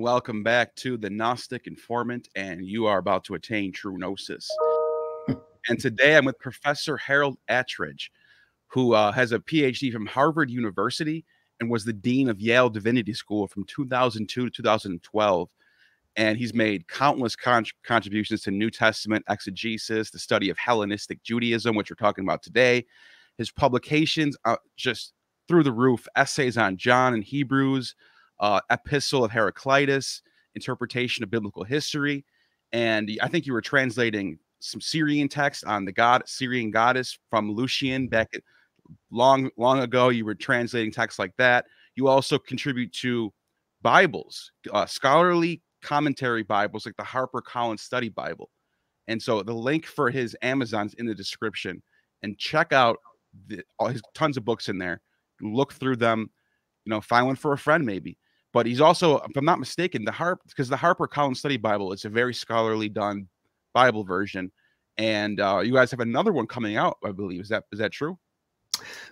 welcome back to the Gnostic Informant, and you are about to attain true gnosis. and today I'm with Professor Harold Attridge, who uh, has a PhD from Harvard University and was the dean of Yale Divinity School from 2002 to 2012. And he's made countless con- contributions to New Testament exegesis, the study of Hellenistic Judaism, which we're talking about today. His publications are just through the roof essays on John and Hebrews, uh, Epistle of Heraclitus, interpretation of biblical history. And I think you were translating some Syrian text on the god Syrian goddess from Lucian back at, long long ago. You were translating texts like that. You also contribute to Bibles, uh, scholarly commentary Bibles like the Harper Collins Study Bible. And so the link for his Amazon's in the description. And check out the, all his tons of books in there. Look through them. You know, find one for a friend maybe. But he's also, if I'm not mistaken, the Harp because the Harper Collins Study Bible is a very scholarly done Bible version, and uh, you guys have another one coming out, I believe. Is that is that true?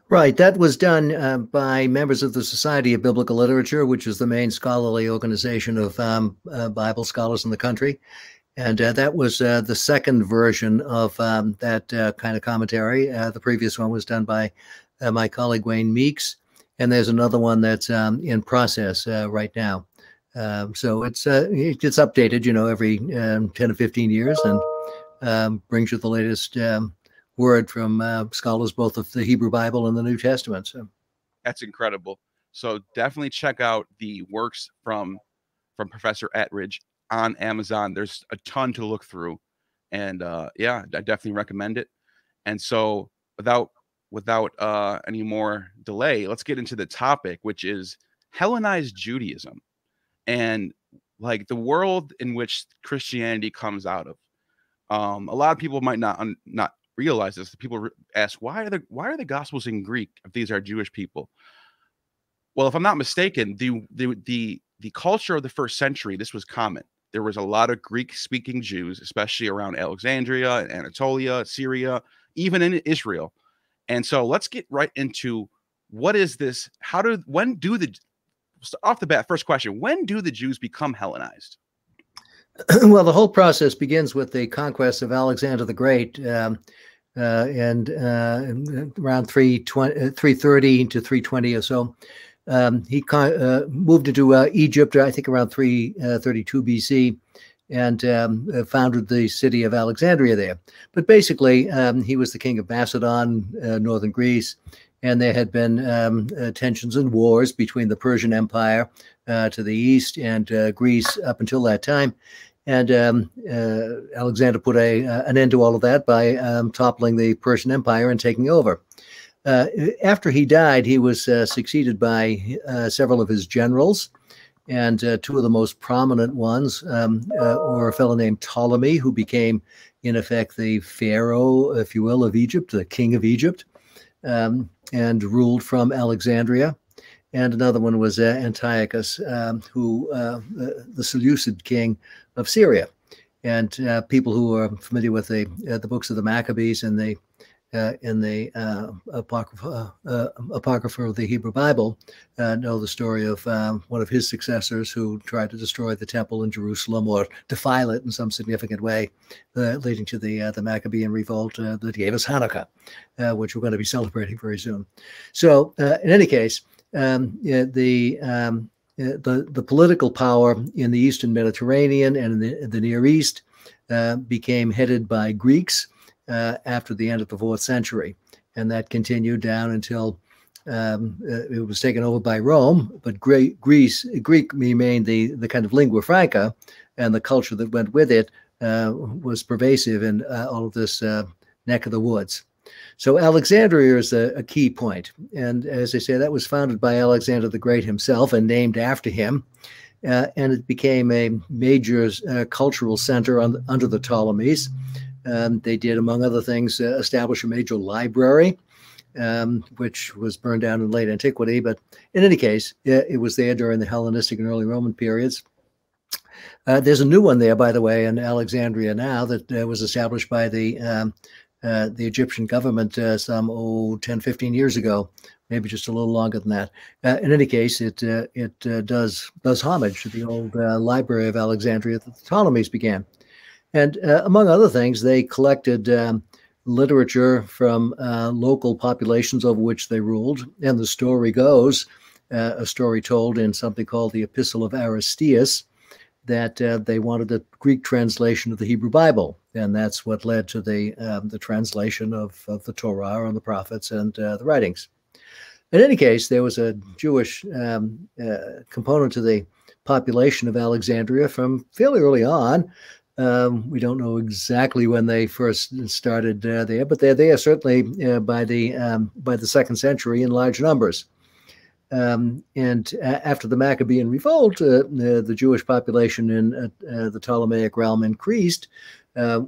Right. That was done uh, by members of the Society of Biblical Literature, which is the main scholarly organization of um, uh, Bible scholars in the country. And uh, that was uh, the second version of um, that uh, kind of commentary. Uh, the previous one was done by my colleague Wayne Meeks. And there's another one that's um, in process right now. Um, so it's it gets updated, you know, every um, 10 to 15 years and um, brings you the latest um, word from uh, scholars both of the Hebrew Bible and the New Testament. So that's incredible. So definitely check out the works from from Professor Attridge on Amazon. There's a ton to look through, and uh, yeah, I definitely recommend it. And so without without uh, any more delay, let's get into the topic, which is Hellenized Judaism, and like the world in which Christianity comes out of. Um, a lot of people might not un- not realize this. People re- ask why are the why are the Gospels in Greek if these are Jewish people? Well, if I'm not mistaken, the the the the culture of the first century this was common. There was a lot of Greek speaking Jews, especially around Alexandria and Anatolia, Syria, even in Israel. And so let's get right into what is this? How do when do the off the bat first question when do the Jews become Hellenized? well, the whole process begins with the conquest of Alexander the Great, um, uh, and uh, around 320, 330 to 320 or so. Um, he uh, moved into uh, Egypt, I think around 332 uh, BC, and um, uh, founded the city of Alexandria there. But basically, um, he was the king of Macedon, northern Greece, and there had been um, tensions and wars between the Persian Empire to the east and Greece up until that time. And um, uh, Alexander put a, uh, an end to all of that by um, toppling the Persian Empire and taking over. Uh, after he died, he was uh, succeeded by uh, several of his generals. And uh, two of the most prominent ones um, were a fellow named Ptolemy, who became, in effect, the pharaoh, if you will, of Egypt, the king of Egypt, um, and ruled from Alexandria and another one was uh, Antiochus, um, who uh, the, the Seleucid king of Syria. And uh, people who are familiar with the uh, the books of the Maccabees and the uh, in the uh, apocrypha, apocrypha of the Hebrew Bible know the story of um, one of his successors who tried to destroy the temple in Jerusalem or defile it in some significant way, leading to the the Maccabean revolt that gave us Hanukkah, which we're going to be celebrating very soon. So, in any case, um, the um, the the political power in the Eastern Mediterranean and in the, the Near East uh, became headed by Greeks uh, after the end of the fourth century, and that continued down until um, uh, it was taken over by Rome. But Greece Greek remained the the kind of lingua franca, and the culture that went with it uh, was pervasive in uh, all of this uh, neck of the woods. So Alexandria is a, a, key point. And as I say, that was founded by Alexander the Great himself and named after him. Uh, and it became a major cultural center on, under the Ptolemies. Um, they did, among other things, uh, establish a major library, um, which was burned down in late antiquity. But in any case, it, it was there during the Hellenistic and early Roman periods. Uh, there's a new one there, by the way, in Alexandria now that uh, was established by the um, uh, the Egyptian government uh, some oh, 10, 15 years ago maybe just a little longer than that. Uh, in any case, it it does does homage to the old library of Alexandria that the Ptolemies began, and uh, among other things, they collected um, literature from uh, local populations over which they ruled. And the story goes, a story told in something called the Epistle of Aristeas, that they wanted a Greek translation of the Hebrew Bible, and that's what led to the um, the translation of, of the Torah and the prophets and the writings. In any case, there was a Jewish um, uh, component to the population of Alexandria from fairly early on. Um, we don't know exactly when they first started uh, there, but they're there certainly uh, by the um, by the second century in large numbers. Um, and after the Maccabean revolt, uh, the Jewish population in uh, uh, the Ptolemaic realm increased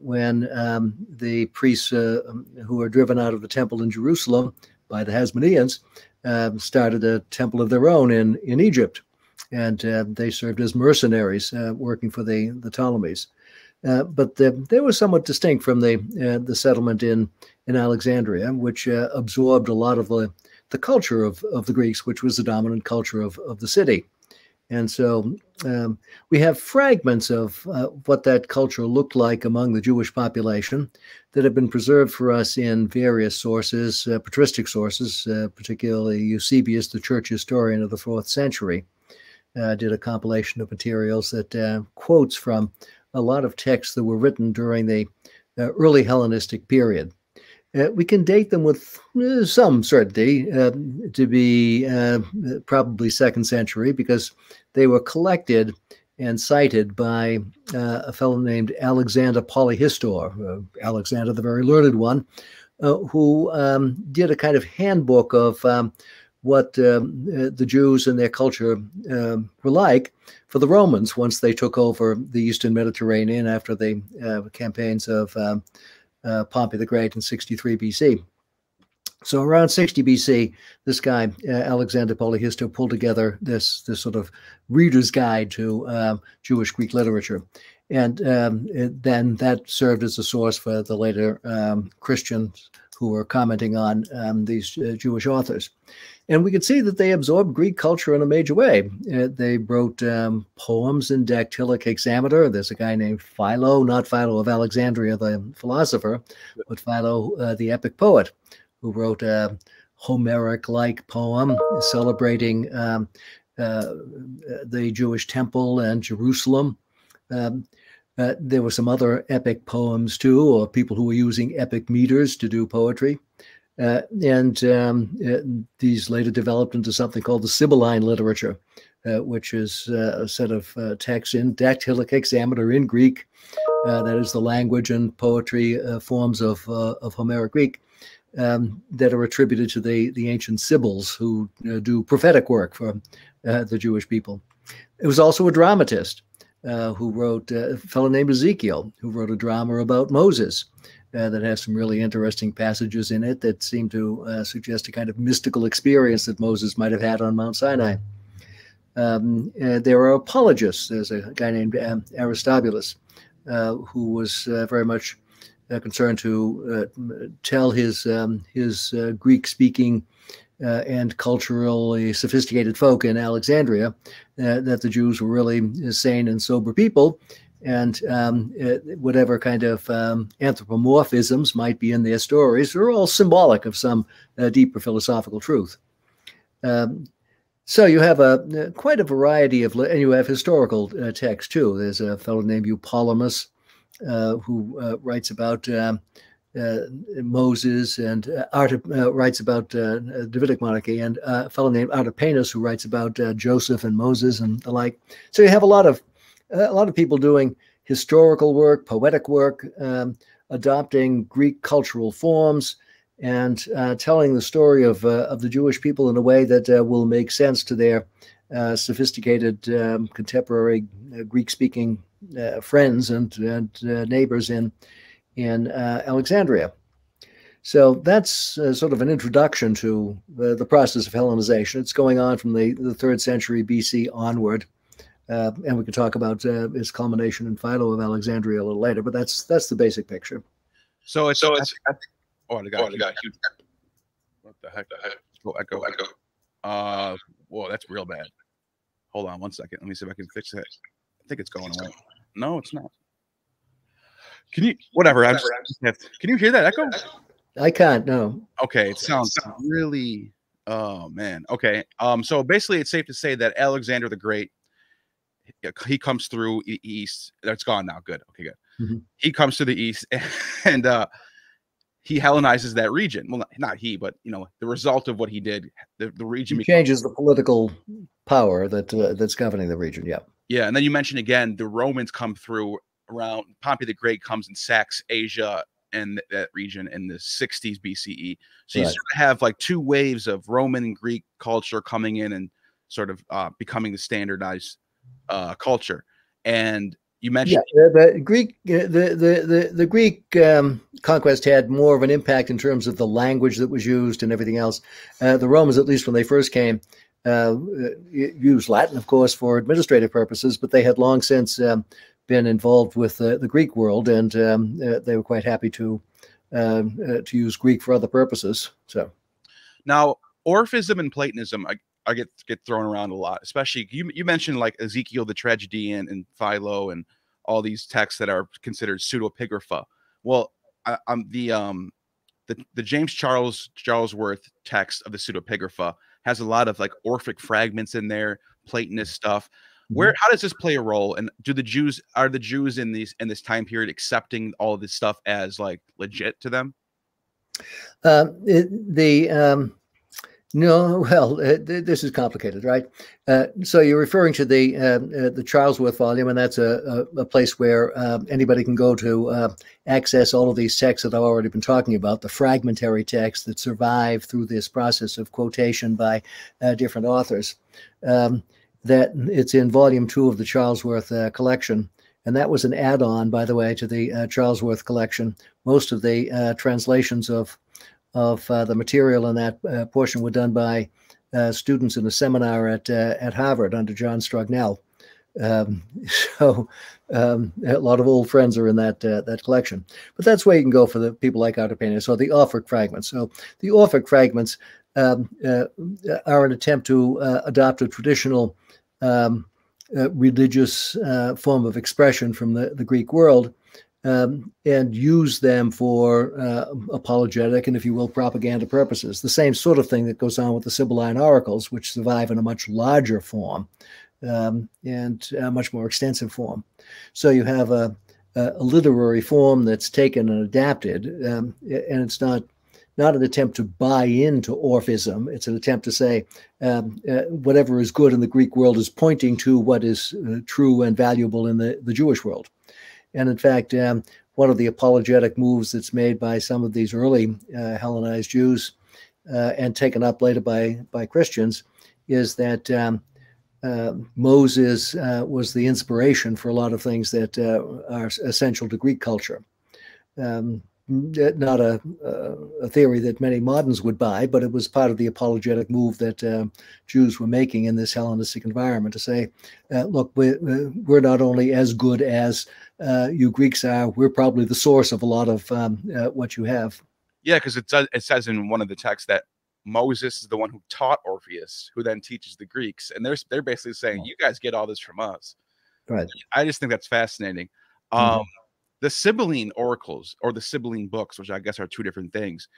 when um, the priests who were driven out of the temple in Jerusalem by the Hasmoneans um, started a temple of their own in in Egypt, and they served as mercenaries working for the the Ptolemies. Uh, but the, they were somewhat distinct from the uh, the settlement in in Alexandria, which uh, absorbed a lot of the the culture of, of the Greeks, which was the dominant culture of, of the city. And so um, we have fragments of uh, what that culture looked like among the Jewish population that have been preserved for us in various sources, uh, patristic sources, particularly Eusebius, the church historian of the fourth century, did a compilation of materials that quotes from a lot of texts that were written during the uh, early Hellenistic period. Uh, we can date them with uh, some certainty uh, to be probably second century because they were collected and cited by uh, a fellow named Alexander Polyhistor, uh, Alexander the very learned one, uh, who um, did a kind of handbook of um, what um, uh, the Jews and their culture um, were like for the Romans once they took over the Eastern Mediterranean after the uh, campaigns of um, uh, Pompey the Great in 63 BC. So around 60 BC, this guy uh, Alexander Polyhistor pulled together this this sort of reader's guide to um, Jewish Greek literature, and um, it, then that served as a source for the later um, Christians who were commenting on these uh, Jewish authors. And we can see that they absorbed Greek culture in a major way. Uh, they wrote um, poems in dactylic hexameter. There's a guy named Philo, not Philo of Alexandria, the philosopher, but Philo, uh, the epic poet who wrote a Homeric like poem celebrating um, uh, the Jewish temple and Jerusalem. Um, uh, there were some other epic poems too, or people who were using epic meters to do poetry. Uh, and um, uh, these later developed into something called the Sibylline literature, uh, which is uh, a set of texts in dactylic hexameter in Greek. that is the language and poetry forms of, of Homeric Greek um, that are attributed to the, the ancient Sibyls who uh, do prophetic work for uh, the Jewish people. It was also a dramatist uh, who wrote, uh, a fellow named Ezekiel, who wrote a drama about Moses uh, that has some really interesting passages in it that seem to uh, suggest a kind of mystical experience that Moses might have had on Mount Sinai. Um, there are apologists. There's a guy named um, Aristobulus who was very much uh, concerned to uh, tell his um, his uh, Greek speaking uh, and culturally sophisticated folk in Alexandria uh, that the Jews were really sane and sober people, and um, whatever kind of um, anthropomorphisms might be in their stories are all symbolic of some deeper philosophical truth. Um, so you have a quite a variety of, and you have historical texts too. There's a fellow named Eupolemus uh, who uh, writes about um, uh, Moses and Art writes about Davidic monarchy, and a fellow named Artapanus who writes about Joseph and Moses and the like. So you have a lot of a lot of people doing historical work, poetic work, um, adopting Greek cultural forms, and uh, telling the story of uh, of the Jewish people in a way that uh, will make sense to their sophisticated um, contemporary uh, friends and, and uh, neighbors in in uh, Alexandria. So that's uh, sort of an introduction to the, the, process of Hellenization. It's going on from the, the third century BC onward. Uh, and we could talk about uh, its culmination in Philo of Alexandria a little later, but that's that's the basic picture. So it's so it's oh, the guy, oh, the guy. What the heck? Echo, echo, echo. Uh, whoa, that's real bad. Hold on one second. Let me see if I can fix that. I think it's going away. No, it's not. Can you? Whatever. I just, have to, can you hear that echo? I can't. No. Okay, it sounds really. Oh man. Okay. Um. So basically, it's safe to say that Alexander the Great. He comes through east. That's gone now. Good. Okay. Good. Mm-hmm. He comes to the east, and uh, he Hellenizes that region. Well, not he, but you know, the result of what he did, the, the region changes the political power that uh, that's governing the region. Yeah. Yeah, and then you mentioned again the Romans come through around Pompey the Great comes and sacks Asia and that region in the 60s BCE. So right. you sort of have like two waves of Roman and Greek culture coming in and sort of uh, becoming the standardized uh, culture. And you mentioned yeah, the, the Greek the the the, the Greek um, conquest had more of an impact in terms of the language that was used and everything else. Uh, the Romans, at least when they first came, uh, used Latin, of course, for administrative purposes, but they had long since um, been involved with uh, the Greek world, and um, uh, they were quite happy to um, uh, to use Greek for other purposes. So now, Orphism and Platonism, I, get get thrown around a lot, especially you you mentioned like Ezekiel the tragedian and Philo and all these texts that are considered pseudepigrapha. Well, I, am the um the the James Charles Charlesworth text of the pseudepigrapha has a lot of like Orphic fragments in there, Platonist stuff. Where mm-hmm. how does this play a role? And do the Jews are the Jews in these in this time period accepting all of this stuff as like legit to them? Uh, it, the um, no, well, uh, th- this is complicated, right? Uh, so you're referring to the uh, uh the Charlesworth volume, and that's a, a, a place where um, anybody can go to uh, access all of these texts that I've already been talking about, the fragmentary texts that survive through this process of quotation by uh, different authors. Um, that it's in volume two of the Charlesworth collection. And that was an add on, by the way, to the Charlesworth collection. Most of the translations of of uh, the material in that uh, portion were done by uh, students in a seminar at uh, at Harvard under John Strugnell. Um, so um, a lot of old friends are in that uh, that collection. But that's where you can go for the people like Artapania. So the Orphic fragments. So the Orphic fragments um, uh, are an attempt to adopt a traditional um, religious form of expression from the, the Greek world um, and use them for uh, apologetic and, if you will, propaganda purposes. The same sort of thing that goes on with the Sibylline oracles, which survive in a much larger form um, and a much more extensive form. So you have a, a literary form that's taken and adapted, um, and it's not not an attempt to buy into Orphism. It's an attempt to say um, uh, whatever is good in the Greek world is pointing to what is uh, true and valuable in the, the Jewish world. And in fact, um, one of the apologetic moves that's made by some of these early uh, Hellenized Jews uh, and taken up later by, by Christians is that um, uh, Moses uh, was the inspiration for a lot of things that uh, are essential to Greek culture. Um, not a, a, theory that many moderns would buy, but it was part of the apologetic move that uh, Jews were making in this Hellenistic environment to say, uh, look, we're, we're not only as good as uh, you Greeks are, we're probably the source of a lot of um, uh, what you have. Yeah, because it, it says in one of the texts that Moses is the one who taught Orpheus, who then teaches the Greeks, and they're they're basically saying, "You guys get all this from us." Right. I just think that's fascinating. Mm-hmm. Um, the Sibylline oracles or the Sibylline books, which I guess are two different things,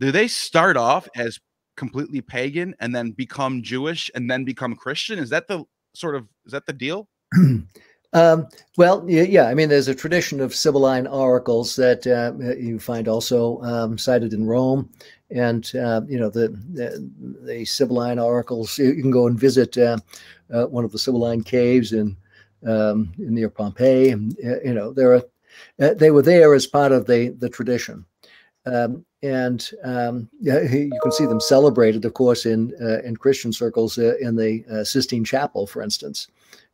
do they start off as completely pagan and then become Jewish and then become Christian? Is that the sort of is that the deal? Um, well, yeah, I mean, there's a tradition of Sibylline oracles that uh, you find also um, cited in Rome, and uh, you know the, the, the Sibylline oracles. You can go and visit uh, uh one of the Sibylline caves in, um, near Pompeii. And, uh, you know, there are uh, they were there as part of the the tradition. Um, and um, you can see them celebrated, of course, in in Christian circles in the Sistine Chapel, for instance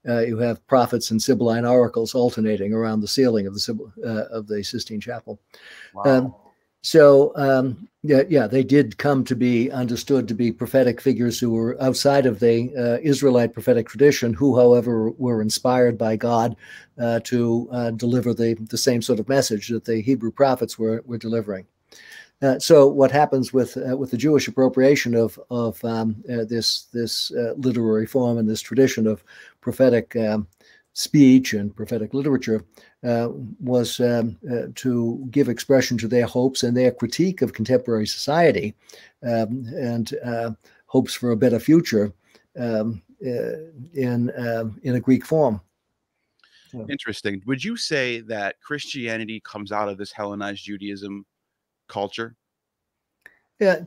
uh, you have prophets and Sibylline oracles alternating around the ceiling of the uh, of the Sistine Chapel. Wow. Um, so um, yeah, yeah, they did come to be understood to be prophetic figures who were outside of the uh, Israelite prophetic tradition, who, however, were inspired by God uh, to uh, deliver the the same sort of message that the Hebrew prophets were were delivering. Uh, so what happens with uh, with the Jewish appropriation of of um, uh, this this literary form and this tradition of prophetic um, speech and prophetic literature uh, was um, uh, to give expression to their hopes and their critique of contemporary society um, and hopes for a better future um, in um, in a Greek form. Interesting. Would you say that Christianity comes out of this Hellenized Judaism culture? Yeah,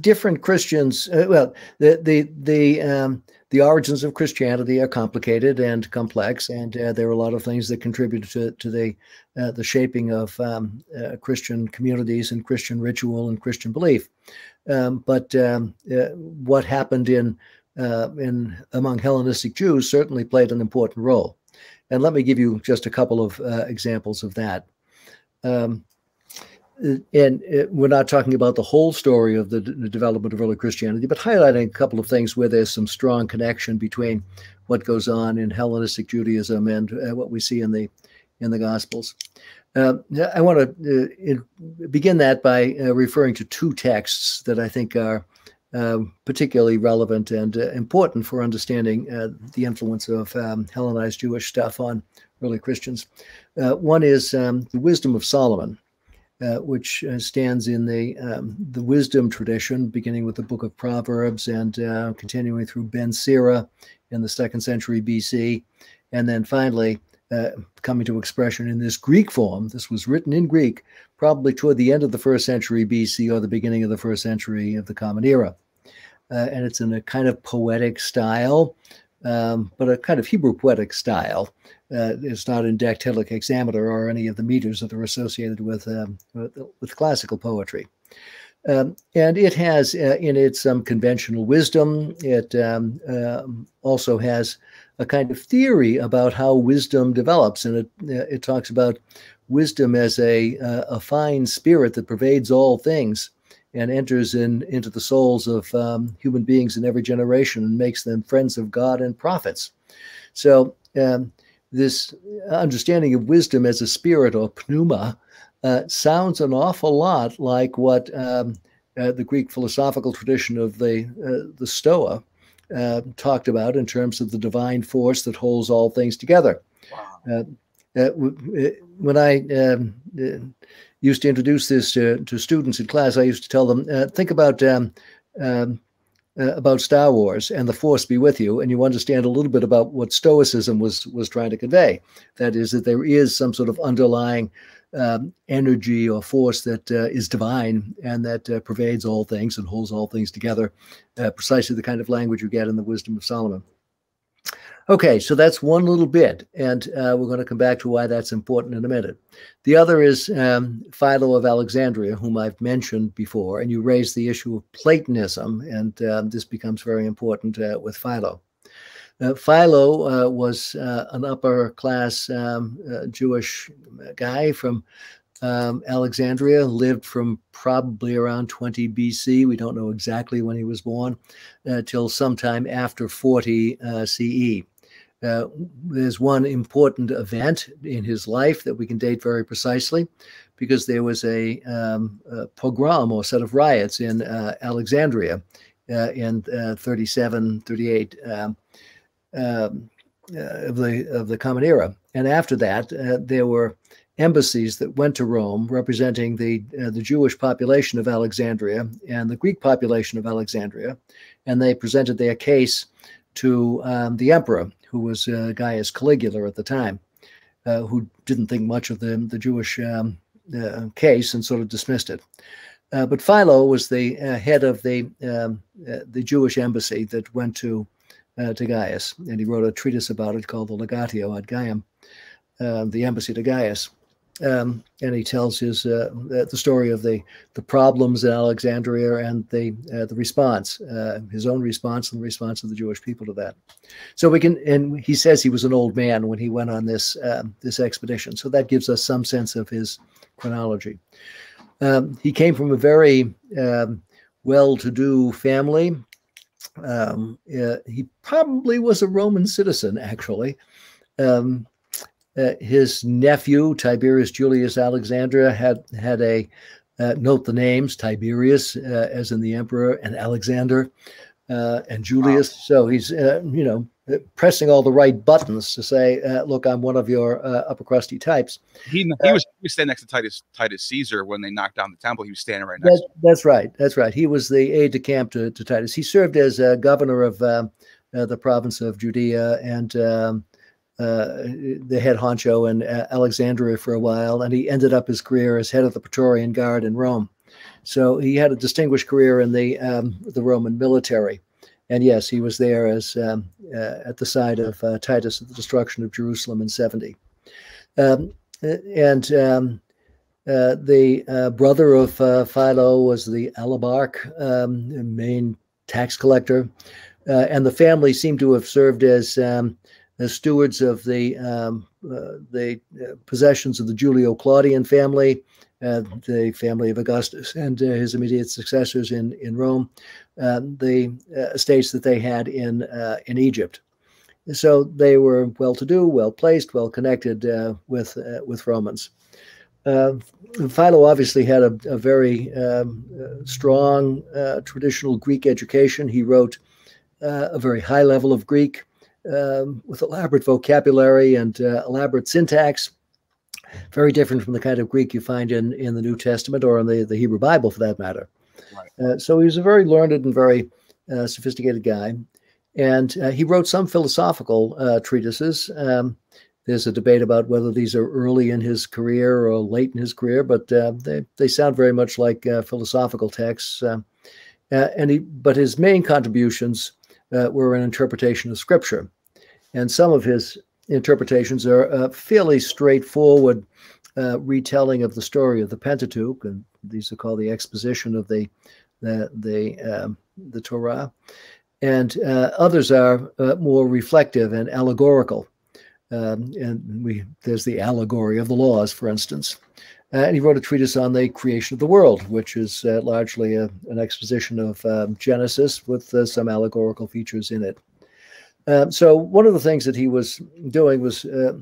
different Christians. Uh, well, the the the um, the origins of Christianity are complicated and complex, and uh, there are a lot of things that contribute to to the uh, the shaping of um, uh, Christian communities and Christian ritual and Christian belief. Um, but um, uh, what happened in uh, in among Hellenistic Jews certainly played an important role. And let me give you just a couple of examples of that. Um, and we're not talking about the whole story of the, the, development of early Christianity, but highlighting a couple of things where there's some strong connection between what goes on in Hellenistic Judaism and uh, what we see in the in the Gospels. Uh, I want to uh, begin that by uh, referring to two texts that I think are um, particularly relevant and uh, important for understanding uh, the influence of um, Hellenized Jewish stuff on early Christians. one is um, the Wisdom of Solomon uh, which uh, stands in the um, the wisdom tradition, beginning with the Book of Proverbs and uh, continuing through Ben Sira in the second century BC, and then finally uh, coming to expression in this Greek form. This was written in Greek, probably toward the end of the first century BC or the beginning of the first century of the Common Era, uh, and it's in a kind of poetic style. Um, but a kind of Hebrew poetic style, uh, it's not in dactylic hexameter or any of the meters that are associated with um, with, with, classical poetry. Um, and it has uh, in it some conventional wisdom. It um, uh, also has a kind of theory about how wisdom develops, and it uh, it talks about wisdom as a uh, a fine spirit that pervades all things and enters in into the souls of um, human beings in every generation and makes them friends of God and prophets. So um, this understanding of wisdom as a spirit or pneuma uh, sounds an awful lot like what um, uh, the Greek philosophical tradition of the uh, the Stoa uh, talked about in terms of the divine force that holds all things together. Wow. Uh, uh, when I um, used to introduce this to, to students in class, I used to tell them, think about um, um, uh, about Star Wars and the Force be with you, and you understand a little bit about what Stoicism was was trying to convey. That is, that there is some sort of underlying um, energy or force that uh, is divine and that uh, pervades all things and holds all things together. Uh, precisely the kind of language you get in the Wisdom of Solomon. Okay, so that's one little bit, and uh, we're going to come back to why that's important in a minute. The other is um, Philo of Alexandria, whom I've mentioned before, and you raised the issue of Platonism, and um, this becomes very important uh, with Philo. Uh, Philo uh, was uh, an upper class um, uh, Jewish guy from um, Alexandria lived from probably around 20 BC. We don't know exactly when he was born, uh, till sometime after 40 uh, CE. Uh, there's one important event in his life that we can date very precisely because there was a, um, a pogrom or set of riots in uh, Alexandria uh, in uh, 37, 38 um, um, uh, of the of the Common Era. And after that, uh, there were embassies that went to Rome representing the the Jewish population of Alexandria and the Greek population of Alexandria, and they presented their case to um, the emperor who was uh, Gaius Caligula at the time, uh, who didn't think much of the, the Jewish um, uh, case and sort of dismissed it. Uh, but Philo was the uh, head of the um, uh, the Jewish embassy that went to to Gaius, and he wrote a treatise about it called the Legatio ad Gaium, the embassy to Gaius um, and he tells his uh, the story of the the problems in Alexandria and the uh, the response, uh, his own response and the response of the Jewish people to that. So we can, and he says he was an old man when he went on this um, this expedition. So that gives us some sense of his chronology. Um, he came from a very um, well-to-do family. Um, uh, he probably was a Roman citizen, actually. Um, uh, his nephew Tiberius Julius Alexander had had a Uh, note the names Tiberius, uh, as in the emperor, and Alexander, uh, and Julius. Wow. So he's, uh, you know, pressing all the right buttons to say, uh, "Look, I'm one of your upper crusty types." He, he was he was standing next to Titus Titus Caesar when they knocked down the temple. He was standing right next. That, that's right. That's right. He was the aide de camp to, to Titus. He served as governor of the province of Judea and. Um, uh, the head honcho in uh, Alexandria for a while, and he ended up his career as head of the Praetorian Guard in Rome. So he had a distinguished career in the um, the Roman military, and yes, he was there as um, uh, at the side of uh, Titus at the destruction of Jerusalem in seventy. Um, and um, uh, the brother of Philo was the alabarch, um, main tax collector, and the family seemed to have served as um, as stewards of the um, uh, the uh, possessions of the Julio Claudian family, uh, the family of Augustus, and uh, his immediate successors in in Rome, uh, the uh, estates that they had in in Egypt. So they were well-to-do, well-placed, well-connected with with Romans. Philo obviously had a, a very um, strong traditional Greek education. He wrote a very high level of Greek um, with elaborate vocabulary and uh, elaborate syntax. Very different from the kind of Greek you find in, in the New Testament or in the, the Hebrew Bible, for that matter. Right. Uh, so he was a very learned and very uh, sophisticated guy. And uh, he wrote some philosophical uh, treatises. Um, there's a debate about whether these are early in his career or late in his career, but uh, they, they sound very much like philosophical texts. and he, but his main contributions uh, were an interpretation of Scripture. And some of his interpretations are a fairly straightforward uh, retelling of the story of the Pentateuch, and these are called the exposition of the the the, um, the Torah. And uh, others are uh, more reflective and allegorical. Um, and we there's the allegory of the laws, for instance. Uh, and he wrote a treatise on the creation of the world, which is uh, largely a, an exposition of um, Genesis with uh, some allegorical features in it. Um, so, one of the things that he was doing was uh,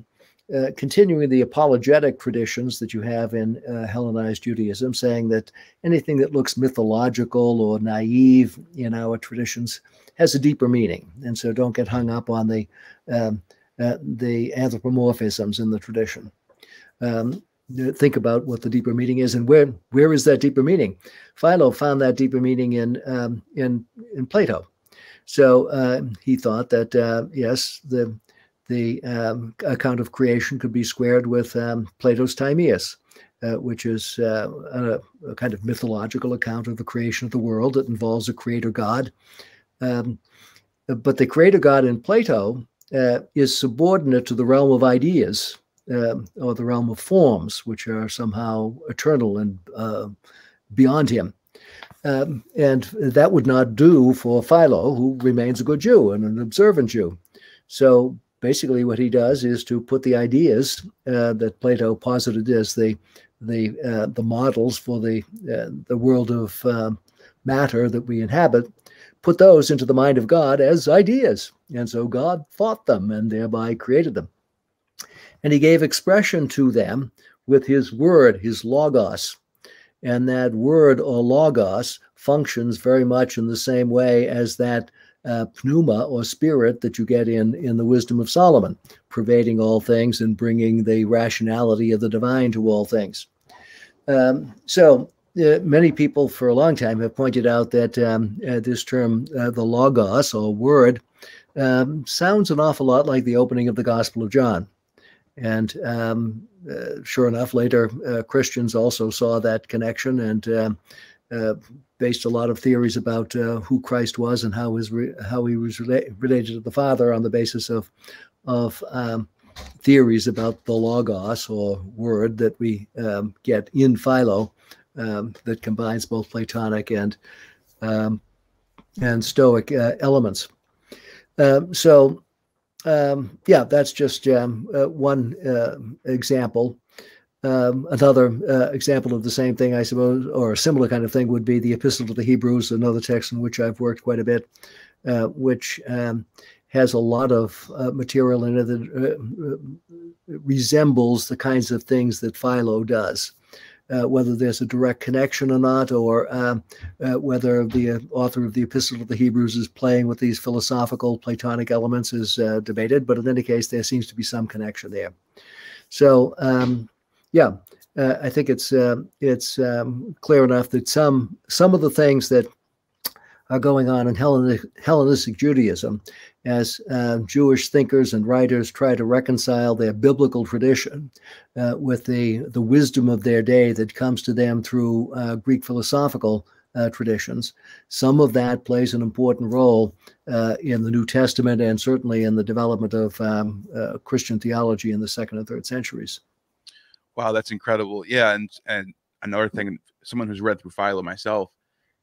uh, continuing the apologetic traditions that you have in uh, Hellenized Judaism, saying that anything that looks mythological or naive in our traditions has a deeper meaning. And so, don't get hung up on the um, the anthropomorphisms in the tradition. Um, think about what the deeper meaning is and where where is that deeper meaning? Philo found that deeper meaning in um, in in plato. So uh, he thought that uh, yes the the um, account of creation could be squared with um, plato's timaeus uh, which is uh, a, a, kind of mythological account of the creation of the world that involves a creator god. Um, but the creator god in plato uh, is subordinate to the realm of ideas uh, or the realm of forms, which are somehow eternal and uh, beyond him. Um, and that would not do for Philo, who remains a good Jew and an observant Jew. So basically, what he does is to put the ideas uh, that Plato posited as the the uh, the models for the uh, the world of um, matter that we inhabit, put those into the mind of God as ideas, and so God thought them and thereby created them and he gave expression to them with his word, his logos. And that word or logos functions very much in the same way as that uh, pneuma or spirit that you get in in the wisdom of Solomon, pervading all things and bringing the rationality of the divine to all things. Um, so uh, many people for a long time have pointed out that um, uh, this term, uh, the logos or word, um, sounds an awful lot like the opening of the Gospel of John. And um, uh, sure enough, later uh, Christians also saw that connection and uh, uh based a lot of theories about uh, who Christ was and how his how he was rela- related to the Father on the basis of of um, theories about the logos or word that we um, get in Philo um, that combines both Platonic and um, and Stoic uh, elements. Um, so um, yeah, that's just um, uh, one uh, example. Um, another uh, example of the same thing, I suppose, or a similar kind of thing, would be the Epistle to the Hebrews, another text in which I've worked quite a bit, uh, which um, has a lot of uh, material in it that uh, resembles the kinds of things that Philo does. Uh, whether there's a direct connection or not, or um, uh, whether the author of the Epistle of the Hebrews is playing with these philosophical Platonic elements is uh, debated. But in any case, there seems to be some connection there. So, um, yeah, uh, I think it's it's um, clear enough that some some of the things that are going on in Hellenistic Judaism as uh, Jewish thinkers and writers try to reconcile their biblical tradition uh, with the, the wisdom of their day that comes to them through uh, Greek philosophical uh, traditions. Some of that plays an important role uh, in the New Testament and certainly in the development of um, uh, Christian theology in the second and third centuries. Wow, that's incredible. Yeah, and and another thing, someone who's read through Philo myself,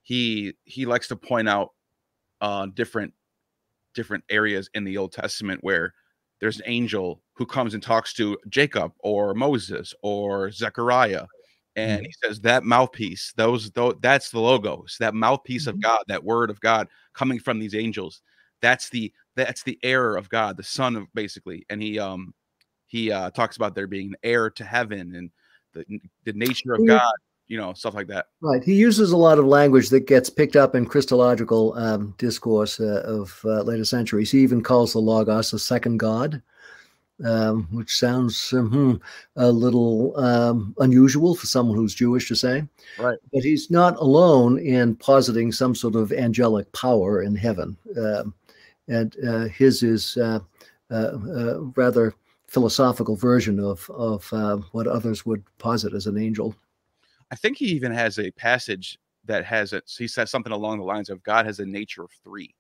he he likes to point out uh, different different areas in the Old Testament where there's an angel who comes and talks to Jacob or Moses or Zechariah. And mm-hmm. he says that mouthpiece, those, those that's the logos, that mouthpiece mm-hmm. of God, that word of God coming from these angels. That's the that's the heir of God, the son of basically. And he um he uh talks about there being an heir to heaven and the, the nature of God you know, stuff like that. Right. He uses a lot of language that gets picked up in Christological um, discourse uh, of uh, later centuries. He even calls the Logos a second God, um, which sounds um, a little um, unusual for someone who's Jewish to say. Right. But he's not alone in positing some sort of angelic power in heaven. Um, and uh, his is uh, uh, uh, rather philosophical version of, of what others would posit as an angel. I think he even has a passage that has it. He says something along the lines of God has a nature of three.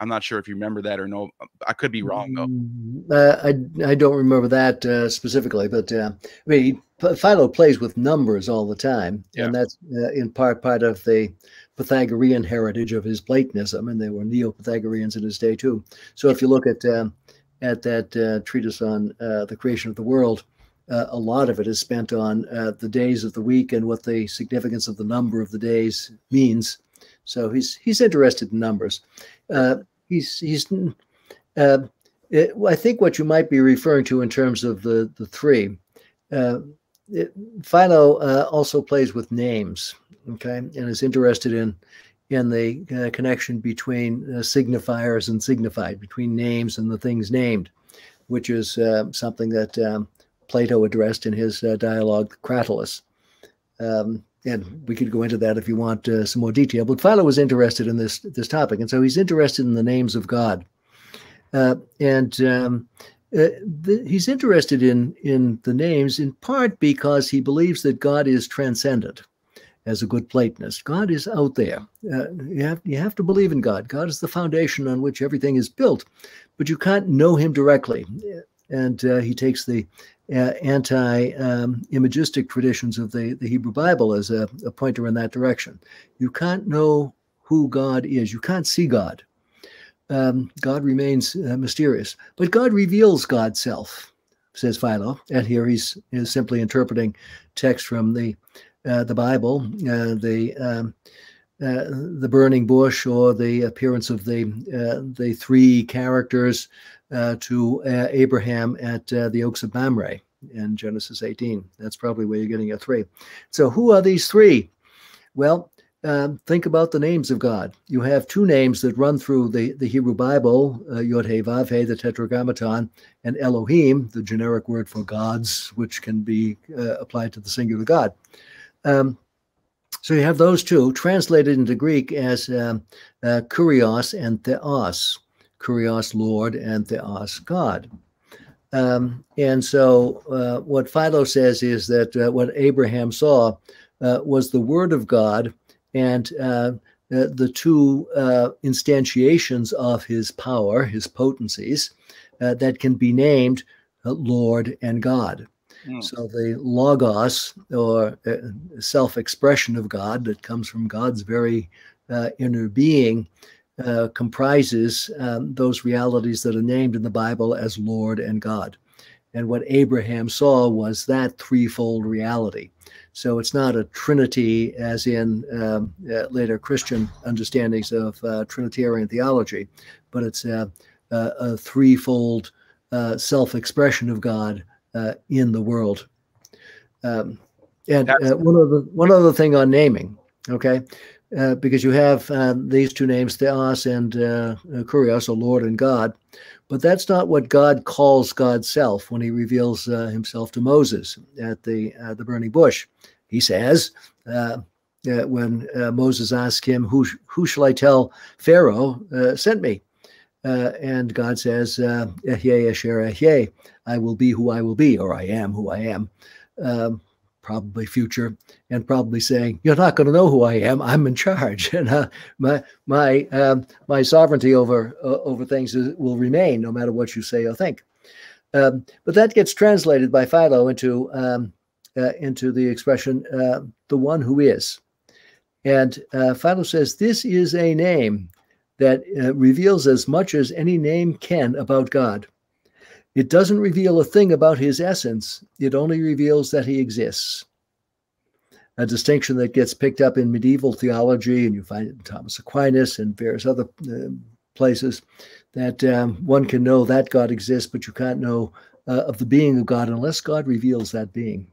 I'm not sure if you remember that or no. I could be wrong though. Mm, uh, I I don't remember that uh, specifically, but uh, I mean, Philo plays with numbers all the time, yeah. and that's uh, in part part of the Pythagorean heritage of his Platonism, and there were Neo-Pythagoreans in his day too. So if you look at um, at that uh, treatise on uh, the creation of the world, uh, a lot of it is spent on uh, the days of the week and what the significance of the number of the days means. So he's he's interested in numbers. Uh, he's he's. Uh, it, I think what you might be referring to in terms of the the three. Uh, it, Philo uh, also plays with names, okay, and is interested in in the connection between signifiers and signified, between names and the things named, which is something that um, Plato addressed in his uh, dialogue Cratylus. Um, and we could go into that if you want uh, some more detail. But Philo was interested in this this topic, and so he's interested in the names of God, uh, and um, uh, the, he's interested in in the names in part because he believes that God is transcendent. As a good Platonist, God is out there. Uh, you have you have to believe in God. God is the foundation on which everything is built, but you can't know Him directly. And uh, he takes the anti-imagistic um, traditions of the, the Hebrew Bible as a, a, pointer in that direction. You can't know who God is. You can't see God. Um, God remains uh, mysterious, but God reveals God's self, says Philo. And here he's, he's simply interpreting text from the uh, the Bible, uh, the um, uh, the burning bush, or the appearance of the uh, the three characters uh, to uh, Abraham at uh, the Oaks of Mamre in Genesis 18. That's probably where you're getting a three. So, who are these three? Well, um, think about the names of God. You have two names that run through the, the Hebrew Bible, uh, Yod He Vav He, the Tetragrammaton, and Elohim, the generic word for gods, which can be applied to the singular God. Um, so you have those two translated into Greek as um, uh, kurios and theos kurios Lord and theos God. Um, and so uh, what Philo says is that uh, what Abraham saw uh, was the word of God and uh, the two uh, instantiations of his power, his potencies, uh, that can be named Lord and God. Mm. So the logos, or self-expression of God that comes from God's very inner being, uh, comprises um, those realities that are named in the Bible as Lord and God. And what Abraham saw was that threefold reality. So it's not a trinity as in um, uh, later Christian understandings of uh, Trinitarian theology, but it's a, a, a threefold uh, self expression of God uh, in the world. Um, And uh, one other one other thing on naming, okay, uh, because you have um, these two names, Theos and uh, Kurios, or Lord and God, but that's not what God calls God's self when He reveals uh, Himself to Moses at the uh, the burning bush. He says. Uh, when Moses asked him, "Who who shall I tell Pharaoh sent me?" And God says, "Ehyeh asher ehyeh, I will be who I will be, or I am who I am." Um, probably future, and probably saying, "You're not going to know who I am. I'm in charge, and uh, my my um, my sovereignty over uh, over things is, will remain, no matter what you say or think." Um, but that gets translated by Philo into um, uh, into the expression uh, "the one who is," and uh, Philo says this is a name that uh, reveals as much as any name can about God. It doesn't reveal a thing about his essence, it only reveals that he exists. A distinction that gets picked up in medieval theology, and you find it in Thomas Aquinas and various other uh, places, that um, one can know that God exists, but you can't know uh, of the being of God unless God reveals that being.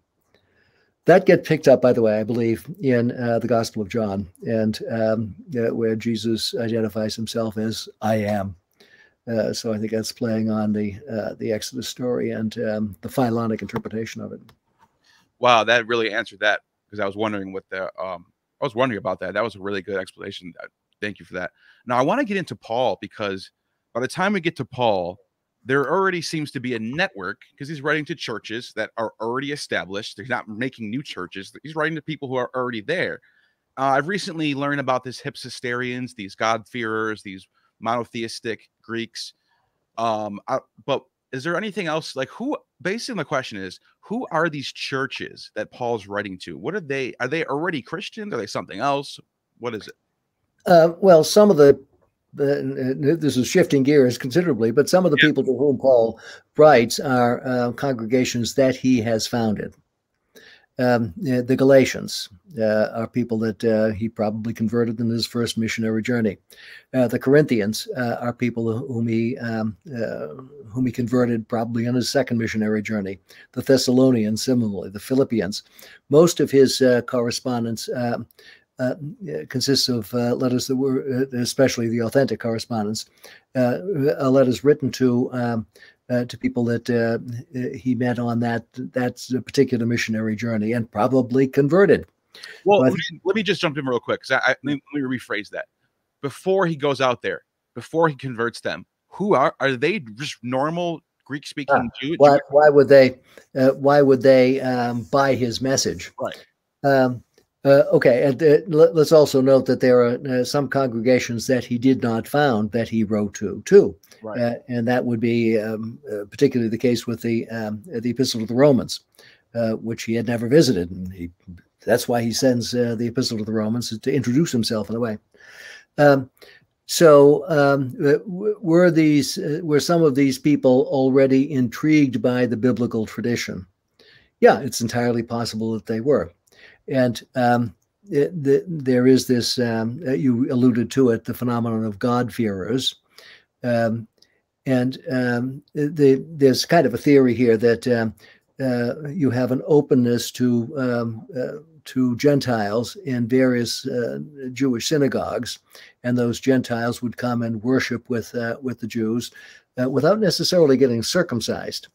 That get picked up, by the way, I believe, in uh, the Gospel of John, and um, where Jesus identifies himself as "I am." Uh, so I think that's playing on the uh, the Exodus story and um, the Philonic interpretation of it. Wow, that really answered that because I was wondering what the um, I was wondering about that. That was a really good explanation. Thank you for that. Now I want to get into Paul because by the time we get to Paul, there already seems to be a network because he's writing to churches that are already established. He's not making new churches. He's writing to people who are already there. Uh, I've recently learned about this Hypsistarians, these God-fearers, these monotheistic Greeks. Um, I, but is there anything else like who? Basically, the question is, who are these churches that Paul's writing to? What are they? Are they already Christian? Are they something else? What is it? Uh, well, some of the this is shifting gears considerably, but some of the yeah. people to whom Paul writes are uh, congregations that he has founded um, the Galatians uh, are people that uh, he probably converted in his first missionary journey. Uh, the Corinthians uh, are people whom he um, uh, whom he converted probably on his second missionary journey. The Thessalonians, similarly, the Philippians. Most of his uh, correspondence. Um, consists of letters that were, especially the authentic correspondence, letters written to um, uh, to people that uh, he met on that that particular missionary journey and probably converted. Well, but, let, me, let, me, just jump in real quick because I, I, let, me, let me rephrase that. Before he goes out there, before he converts them, who are are they? Just normal Greek speaking uh, Jews? Why, why would they? Uh, why would they um, buy his message? Right. Um, uh, okay, and uh, let, us also note that there are uh, some congregations that he did not found that he wrote to, too, right. Uh, and that would be um, uh, particularly the case with the um, the Epistle to the Romans, uh, which he had never visited, and he that's why he sends the Epistle to the Romans to introduce himself in a way. Um, so, um, were these were some of these people already intrigued by the biblical tradition? Yeah, it's entirely possible that they were. And um, it, the, there is this, um, uh, you alluded to it, the phenomenon of God-fearers. Um, and um, the, there's kind of a theory here that um, uh, you have an openness to um, uh, to Gentiles in various uh, Jewish synagogues, and those Gentiles would come and worship with uh, with the Jews uh, without necessarily getting circumcised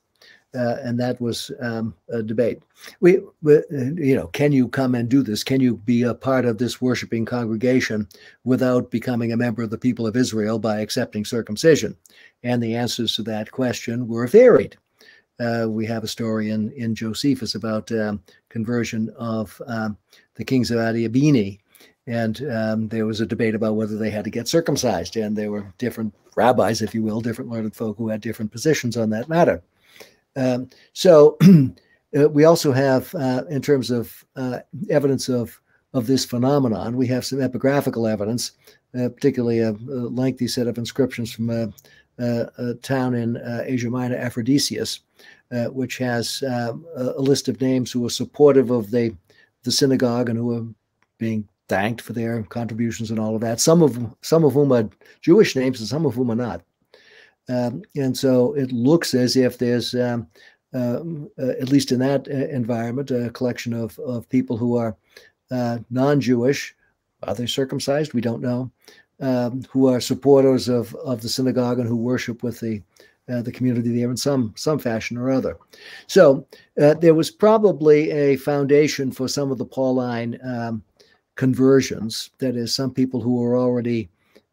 uh, and that was um, a debate. We, we, you know, can you come and do this? Can you be a part of this worshiping congregation without becoming a member of the people of Israel by accepting circumcision? And the answers to that question were varied. Uh, we have a story in in Josephus about um, conversion of um, the kings of Adiabene, and um, there was a debate about whether they had to get circumcised, and there were different rabbis, if you will, different learned folk who had different positions on that matter. Um, so uh, we also have, uh, in terms of uh, evidence of of this phenomenon, we have some epigraphical evidence, uh, particularly a, a, lengthy set of inscriptions from a, a, a town in uh, Asia Minor, Aphrodisias, uh, which has um, a, list of names who were supportive of the the synagogue and who are being thanked for their contributions and all of that. Some of some of whom are Jewish names and some of whom are not. Um, and so it looks as if there's um, um, uh, at least in that uh, environment, a collection of, of people who are uh, non Jewish. Are they circumcised? We don't know. Um, who are supporters of, of the synagogue and who worship with the uh, the community there in some some fashion or other. So uh, there was probably a foundation for some of the Pauline um, conversions. That is, some people who were already,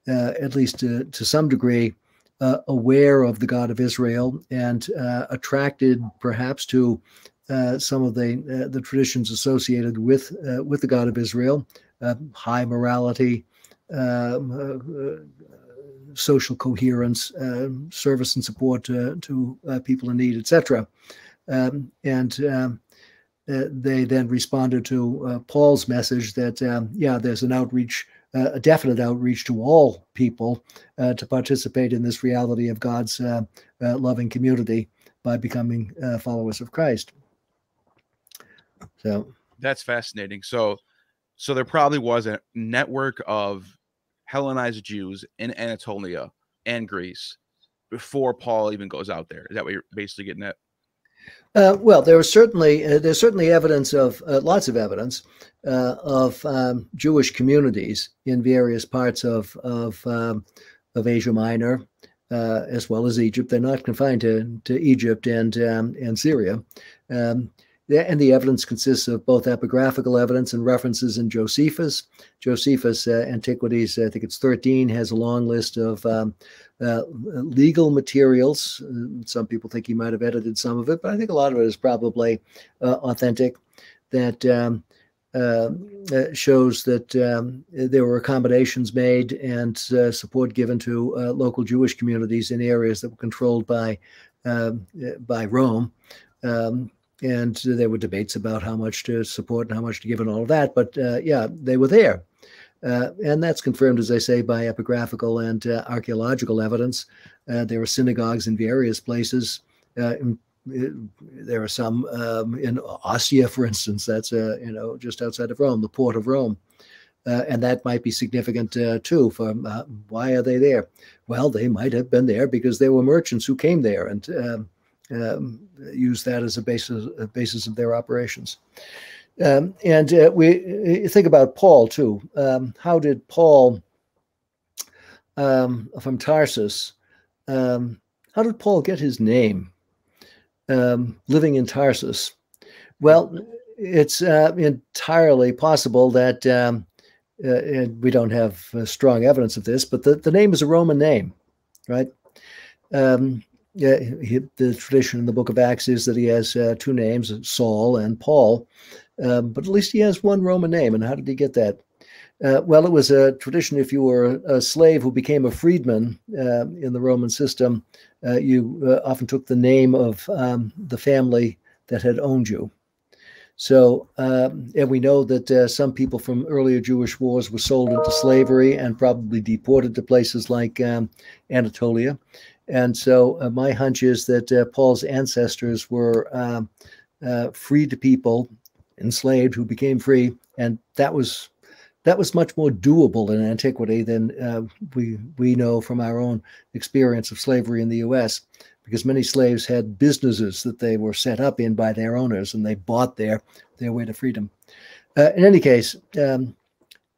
uh, at least to, to some degree, uh, aware of the God of Israel and uh, attracted perhaps to uh, some of the the traditions associated with with the God of Israel, high morality. Um, social coherence, uh, service and support to, uh, people in need, etc. Um, and um, uh, they then responded to uh, Paul's message that, um, yeah, there's an outreach, uh, a definite outreach to all people uh, to participate in this reality of God's loving community by becoming followers of Christ. So that's fascinating. So, so there probably was a network of Hellenized Jews in Anatolia and Greece before Paul even goes out there. Is that what you're basically getting at? Uh, well, there was certainly uh, there's certainly evidence of uh, lots of evidence uh, of um, Jewish communities in various parts of of um, of Asia Minor, uh, as well as Egypt. They're not confined to to Egypt and um, and Syria. And the evidence consists of both epigraphical evidence and references in Josephus. Josephus uh, Antiquities, I think it's 13, has a long list of um, uh, legal materials. Some people think he might have edited some of it, but I think a lot of it is probably uh, authentic. That um, uh, uh, shows that um, there were accommodations made and uh, support given to local Jewish communities in areas that were controlled by um, by Rome. Um, and there were debates about how much to support and how much to give and all of that. But uh, yeah, they were there. Uh, and that's confirmed, as I say, by epigraphical and uh, archaeological evidence. Uh, there are synagogues in various places. Uh, in, there are some um, in Ostia, for instance. That's uh, you know just outside of Rome, the port of Rome, and that might be significant too. For why are they there? Well, they might have been there because there were merchants who came there, and um, use that as a basis a basis of their operations. Um, and uh, we think about Paul too. Um, how did Paul um, from Tarsus? Um, how did Paul get his name? Um, living in Tarsus. Well, it's uh, entirely possible that um, uh, we don't have uh, strong evidence of this, but the, the name is a Roman name, right? Um, yeah, he, the tradition in the book of Acts is that he has uh, two names, Saul and Paul, um, but at least he has one Roman name. And how did he get that? Uh, well, it was a tradition if you were a, slave who became a freedman uh, in the Roman system, uh, you uh, often took the name of um, the family that had owned you. So, um, and we know that uh, some people from earlier Jewish wars were sold into slavery and probably deported to places like um, Anatolia. And so uh, my hunch is that uh, Paul's ancestors were um, uh, freed people, enslaved, who became free, and that was that was much more doable in antiquity than uh, we we know from our own experience of slavery in the U.S. Because many slaves had businesses that they were set up in by their owners, and they bought their their way to freedom. Uh, in any case, um,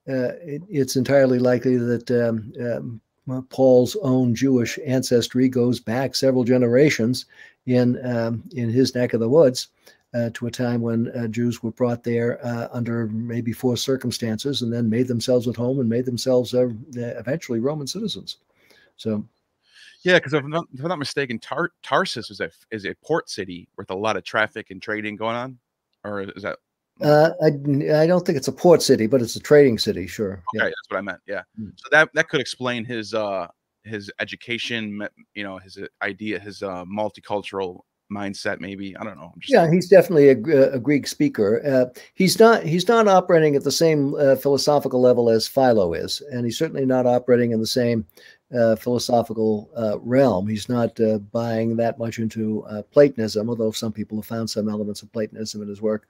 uh, it, it's entirely likely that um, um, Paul's own Jewish ancestry goes back several generations in um, in his neck of the woods uh, to a time when uh, Jews were brought there uh, under maybe forced circumstances and then made themselves at home and made themselves uh, eventually Roman citizens. So. Yeah, because if, if, I'm not mistaken, Tar- Tarsus is a is a port city with a lot of traffic and trading going on, or is that uh, I, I don't think it's a port city, but it's a trading city. Sure. Okay, yeah. that's what I meant. Yeah. Mm. So that that could explain his uh his education, you know, his uh, idea, his uh multicultural mindset. Maybe I don't know. yeah, he's definitely a, a Greek speaker. Uh, he's not he's not operating at the same uh, philosophical level as Philo is, and he's certainly not operating in the same uh, philosophical uh, realm. He's not uh, buying that much into uh, Platonism, although some people have found some elements of Platonism in his work.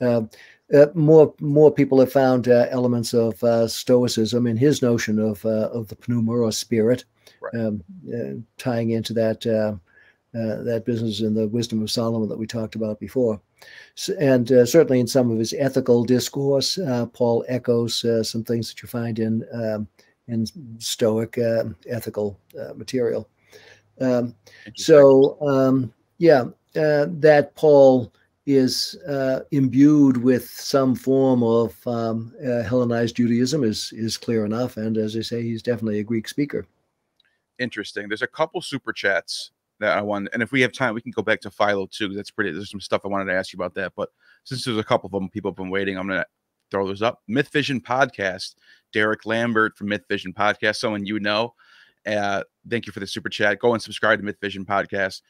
Um, uh, more more people have found uh, elements of uh, Stoicism in his notion of uh, of the pneuma or spirit, right. um, uh, tying into that uh, that business in the Wisdom of Solomon that we talked about before. So, and uh, certainly in some of his ethical discourse, uh, Paul echoes uh, some things that you find in um, in Stoic uh, ethical material. Um, so um, yeah, that Paul is imbued with some form of um, Hellenized Judaism is is clear enough, and as I say, he's definitely a Greek speaker. Interesting. There's a couple super chats that I want. And if we have time, we can go back to Philo too. That's pretty. There's some stuff I wanted to ask you about that. But since there's a couple of them, people have been waiting. I'm gonna throw those up. Myth Vision podcast. Derek Lambert from Myth Vision podcast. Someone you know. Uh, thank you for the super chat. Go and subscribe to Myth Vision podcast.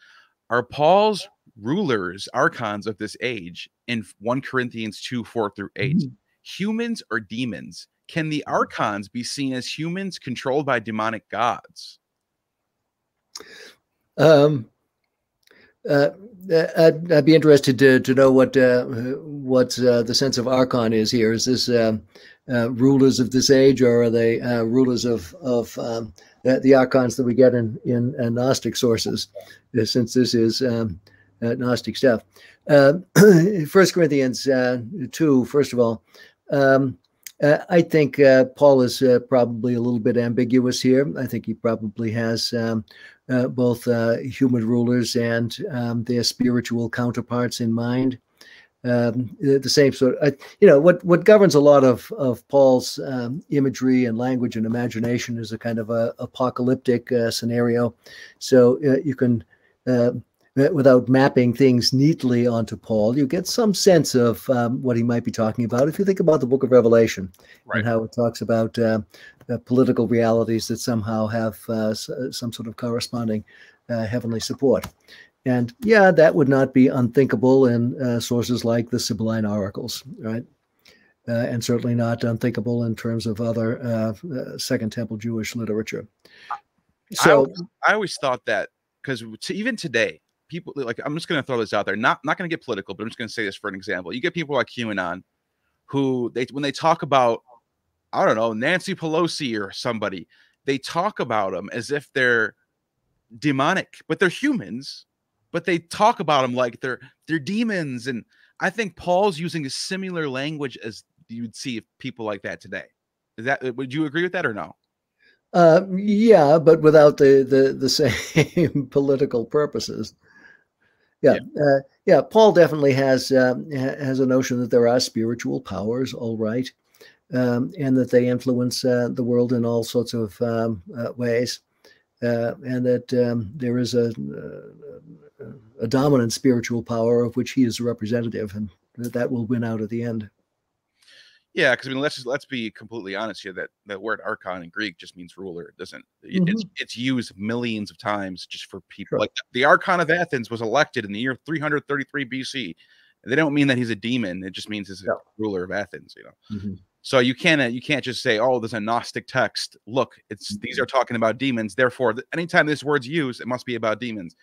Are Paul's rulers archons of this age in 1 Corinthians 2 4 through 8 mm-hmm. humans or demons? Can the archons be seen as humans controlled by demonic gods? Um, uh, I'd, I'd, be interested to, to know what uh, what uh, the sense of archon is here. Is this um, uh, rulers of this age, or are they uh, rulers of of um, the archons that we get in in uh, Gnostic sources? since this is um, Gnostic stuff. First Corinthians two. First of all. Um, uh, I think uh, Paul is uh, probably a little bit ambiguous here. I think he probably has um, uh, both uh, human rulers and um, their spiritual counterparts in mind. Um, the same sort of, you know, what, what governs a lot of, of Paul's um, imagery and language and imagination is a kind of a apocalyptic uh, scenario. So you can without mapping things neatly onto Paul, you get some sense of um, what he might be talking about. If you think about the book of Revelation right. and how it talks about uh, uh, political realities that somehow have uh, uh some sort of corresponding uh, heavenly support. And yeah, that would not be unthinkable in uh, sources like the Sibylline Oracles, right? and certainly not unthinkable in terms of other Second Temple Jewish literature. So I always, I always thought that because even today, people like I'm just going to throw this out there. Not not going to get political, but I'm just going to say this for an example. You get people like QAnon who they when they talk about I don't know Nancy Pelosi or somebody, they talk about them as if they're demonic, but they're humans. But they talk about them like they're they're demons, and I think Paul's using a similar language as you would see if people like that today. Is that would you agree with that or no? Uh, yeah, but without the the the same political purposes. Yeah, yeah. Uh, yeah. Paul definitely has uh, has a notion that there are spiritual powers, all right, um, and that they influence uh, the world in all sorts of um, uh, ways, uh, and that um, there is a, a, a dominant spiritual power of which he is a representative, and that that will win out at the end. Yeah, because I mean, let's just, let's be completely honest here. That that word archon in Greek just means ruler. It doesn't. Mm-hmm. It's it's used millions of times just for people. Sure. Like the archon of Athens was elected in the year 333 BC. They don't mean that he's a demon. It just means he's a no. ruler of Athens. You know. Mm-hmm. So you can't you can't just say, oh, there's a Gnostic text. Look, it's mm-hmm. these are talking about demons. Therefore, anytime this word's used, it must be about demons.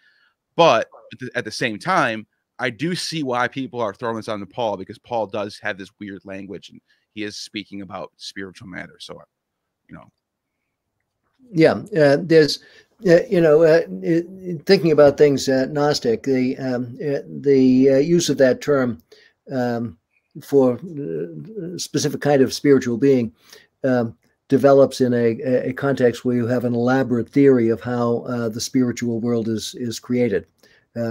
But at the, at the same time, I do see why people are throwing this on the Paul because Paul does have this weird language and he is speaking about spiritual matters. So, you know. Yeah, uh, there's, uh, you know, uh, thinking about things, uh, Gnostic, the um, uh, the uh, use of that term um, for a specific kind of spiritual being um, develops in a, a context where you have an elaborate theory of how the spiritual world is is created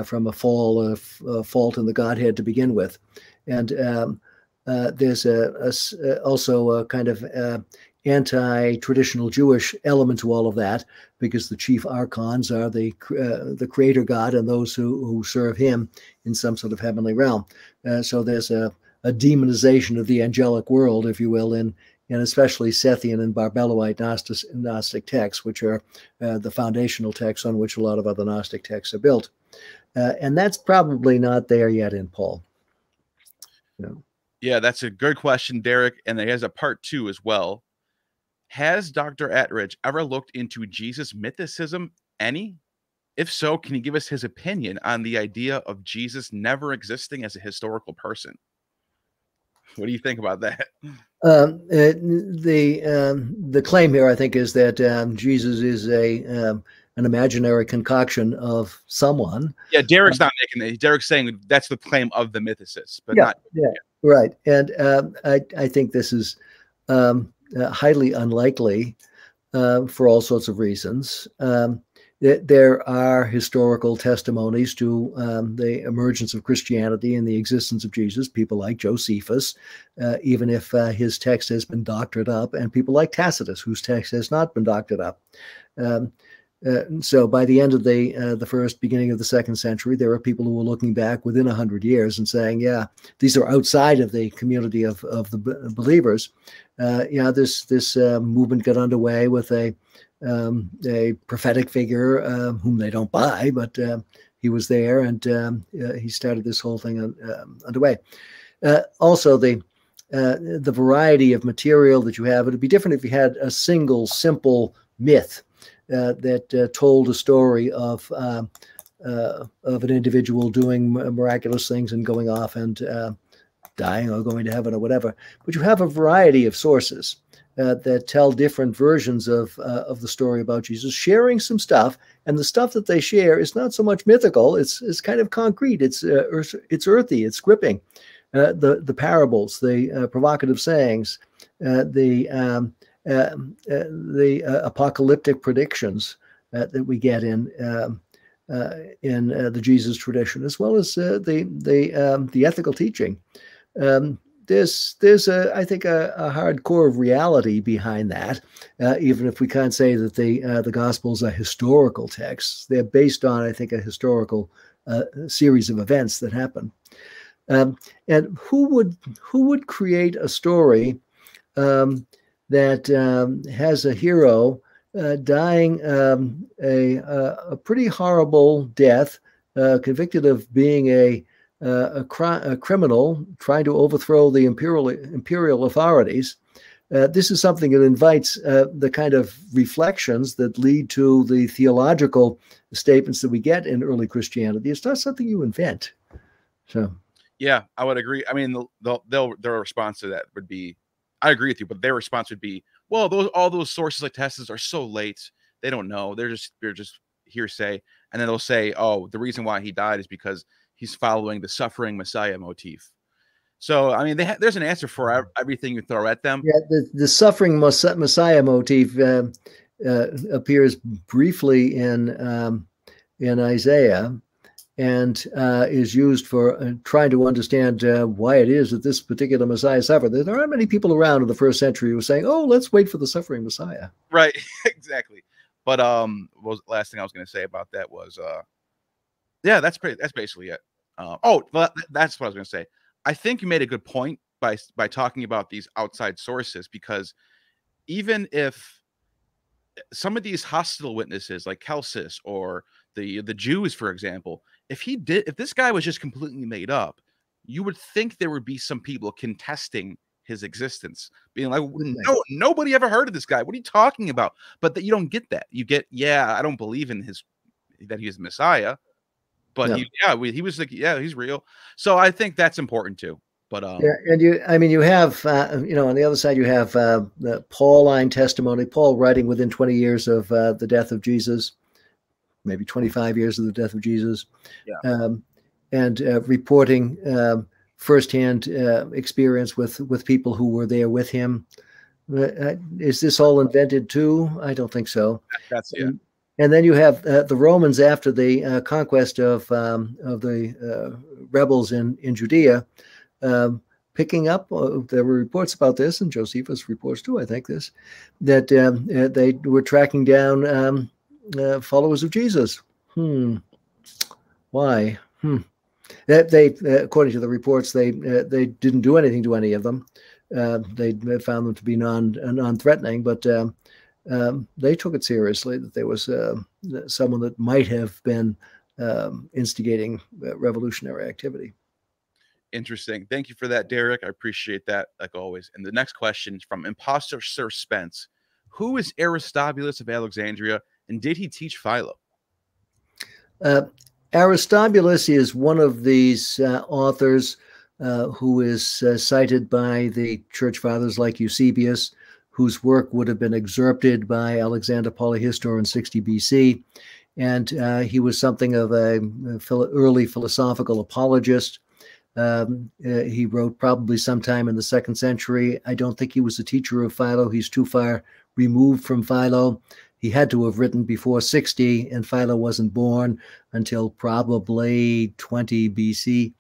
from a fall, of fault in the Godhead to begin with, and um, uh, there's a, a, also a kind of uh, anti-traditional Jewish element to all of that, because the chief archons are the uh, the creator god and those who, who serve him in some sort of heavenly realm. Uh, so there's a, a demonization of the angelic world, if you will, in and especially Sethian and Barbeloite Gnostic, Gnostic texts, which are uh, the foundational texts on which a lot of other Gnostic texts are built. Uh, and that's probably not there yet in Paul. Yeah, that's a good question, Derek. And he has a part two as well. Has Dr. Attridge ever looked into Jesus mythicism? Any? If so, can you give us his opinion on the idea of Jesus never existing as a historical person? What do you think about that? Um, uh, the um, the claim here, I think, is that um, Jesus is a um, an imaginary concoction of someone. Yeah, Derek's um, not making it. Derek's saying that's the claim of the mythicists, but yeah, not. Yeah, right. And um, I, I think this is um, uh, highly unlikely uh, for all sorts of reasons. Um, there are historical testimonies to um, the emergence of Christianity and the existence of Jesus. People like Josephus, uh, even if uh, his text has been doctored up, and people like Tacitus, whose text has not been doctored up. Um, uh, so by the end of the uh, the first beginning of the second century, there are people who are looking back within hundred years and saying, "Yeah, these are outside of the community of of the believers." Uh, yeah, this this uh, movement got underway with a um, a prophetic figure uh, whom they don't buy, but uh, he was there and um, uh, he started this whole thing um, underway. Uh, also, the the variety of material that you have, it would be different if you had a single simple myth that told a story of um, of an individual doing miraculous things and going off and dying or going to heaven or whatever. But you have a variety of sources uh, that tell different versions of uh, of the story about Jesus, sharing some stuff, and the stuff that they share is not so much mythical; it's it's kind of concrete. It's uh, it's earthy. It's gripping. Uh, the the parables, the uh, provocative sayings, uh, the um, the apocalyptic predictions that we get in. Um, in the Jesus tradition, as well as the the um, the ethical teaching, um, there's there's a I think a, a hardcore of reality behind that. Uh, even if we can't say that the uh, the Gospels are historical texts, they're based on I think a historical uh, series of events that happen. Um, and who would who would create a story um, that um, has a hero uh, dying um, a, a pretty horrible death, uh, convicted of being a uh, a, cri- a, criminal trying to overthrow the imperial imperial authorities. Uh, this is something that invites uh, the kind of reflections that lead to the theological statements that we get in early Christianity. It's not something you invent. So, yeah, I would agree. I mean, they'll, their response to that would be, I agree with you, but their response would be, well, those all those sources like Tacitus are so late, they don't know. They're just they're just hearsay, and then they'll say, oh, the reason why he died is because he's following the suffering Messiah motif. So, I mean, ha- there's an answer for everything you throw at them. Yeah, the, the suffering Messiah motif uh, uh, appears briefly in um, in Isaiah and uh, is used for uh, trying to understand uh, why it is that this particular Messiah suffered. There aren't many people around in the first century who were saying, "Oh, let's wait for the suffering Messiah." Right, exactly. But um, was last thing I was going to say about that was uh, yeah, that's pretty. That's basically it. Uh, oh, well, that's what I was going to say. I think you made a good point by by talking about these outside sources because even if eh, some of these hostile witnesses, like Celsus or the the Jews, for example, if he did, if this guy was just completely made up, you would think there would be some people contesting his existence, being like, "No, nobody ever heard of this guy. What are you talking about?" But that you don't get that. You get, "Yeah, I don't believe in his that he he's Messiah." but yeah. he yeah we, he was like yeah he's real so i think that's important too but um, yeah, and you, I mean, you have, uh, you know, on the other side, you have uh, the Pauline testimony. Paul writing within 20 years of uh, the death of Jesus, maybe 25 years of the death of Jesus, yeah. um, and uh, reporting um, firsthand uh, experience with with people who were there with him. Uh, is this all invented too? I don't think so. That's yeah. And, and then you have uh, the Romans after the uh, conquest of um, of the uh, rebels in in Judea, um, picking up. Uh, there were reports about this, and Josephus reports too. I think this that um, uh, they were tracking down um, uh, followers of Jesus. Hmm. Why? Hmm. They, they according to the reports, they they didn't do anything to any of them. they found them to be non non threatening, but um, um, they took it seriously that there was uh, someone that might have been um, instigating uh, revolutionary activity. Interesting. Thank you for that, Derek. I appreciate that, like always. And the next question is from Imposter Sir Spence Who is Aristobulus of Alexandria, and did he teach Philo? Uh, Aristobulus is one of these uh, authors uh, who is uh, cited by the church fathers like Eusebius whose work would have been excerpted by Alexander Polyhistor in 60 BC. And uh, he was something of a, early philosophical apologist. Um, uh, he wrote probably sometime in the second century. I don't think he was a teacher of Philo. He's too far removed from Philo. He had to have written before 60, and Philo wasn't born until probably 20 BC.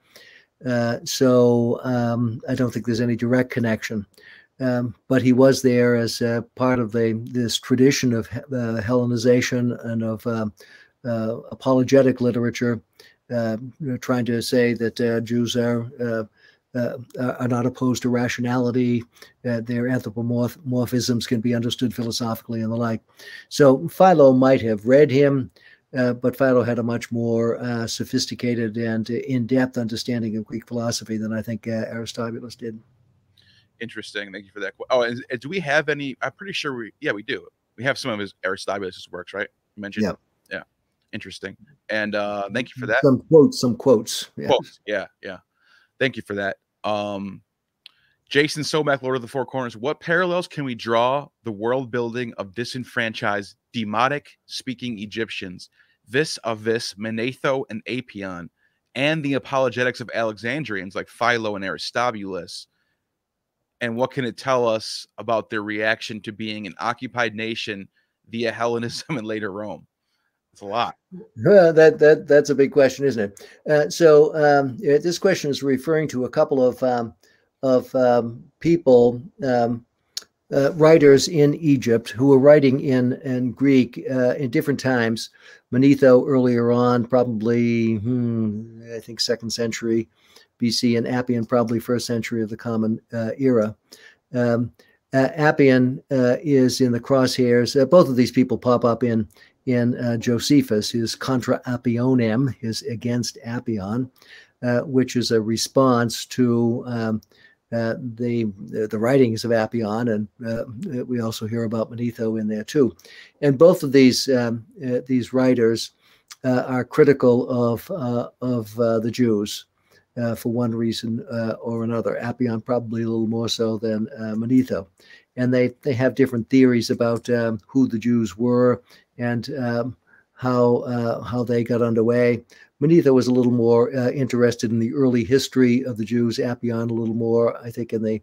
Uh, so um, I don't think there's any direct connection. Um, but he was there as uh, part of the this tradition of uh, Hellenization and of um, uh, apologetic literature, uh, trying to say that uh, Jews are are not opposed to rationality. their anthropomorphisms can be understood philosophically and the like. So Philo might have read him. Uh, but Philo had a much more uh, sophisticated and in-depth understanding of Greek philosophy than I think uh, Aristobulus did. Interesting. Thank you for that. Oh, and, and, do we have any? I'm pretty sure we. Yeah, we do. We have some of his Aristobulus' works, right? You mentioned. Yeah. Yeah. Interesting. And uh thank you for that. Some quotes. Some quotes. Yeah. Quotes. Yeah. Yeah. Thank you for that. Um, Jason Somack, Lord of the Four Corners. What parallels can we draw the world building of disenfranchised, demotic speaking Egyptians vis a vis Manetho and Apion, and the apologetics of Alexandrians like Philo and Aristobulus. And what can it tell us about their reaction to being an occupied nation via Hellenism and later Rome? It's a lot. Well, that that that's a big question, isn't it? Uh, so um, this question is referring to a couple of um, of um, people um, uh, writers in Egypt who were writing in, in Greek uh, in different times. Manetho earlier on, probably, hmm, I think, second century BC, and Apion probably first century of the Common uh, Era. Um, Apion uh, is in the crosshairs. Uh, both of these people pop up in in Josephus, his Contra Apionem, his Against Apion, which is a response to um, uh, the the writings of Apion, and uh, we also hear about Manetho in there too. And both of these um, uh, these writers uh, are critical of uh, of the Jews for one reason or another. Apion probably a little more so than Manetho, and they they have different theories about um, who the Jews were and um, how how they got underway. Manetho was a little more uh, interested in the early history of the Jews, Apion a little more, I think, in the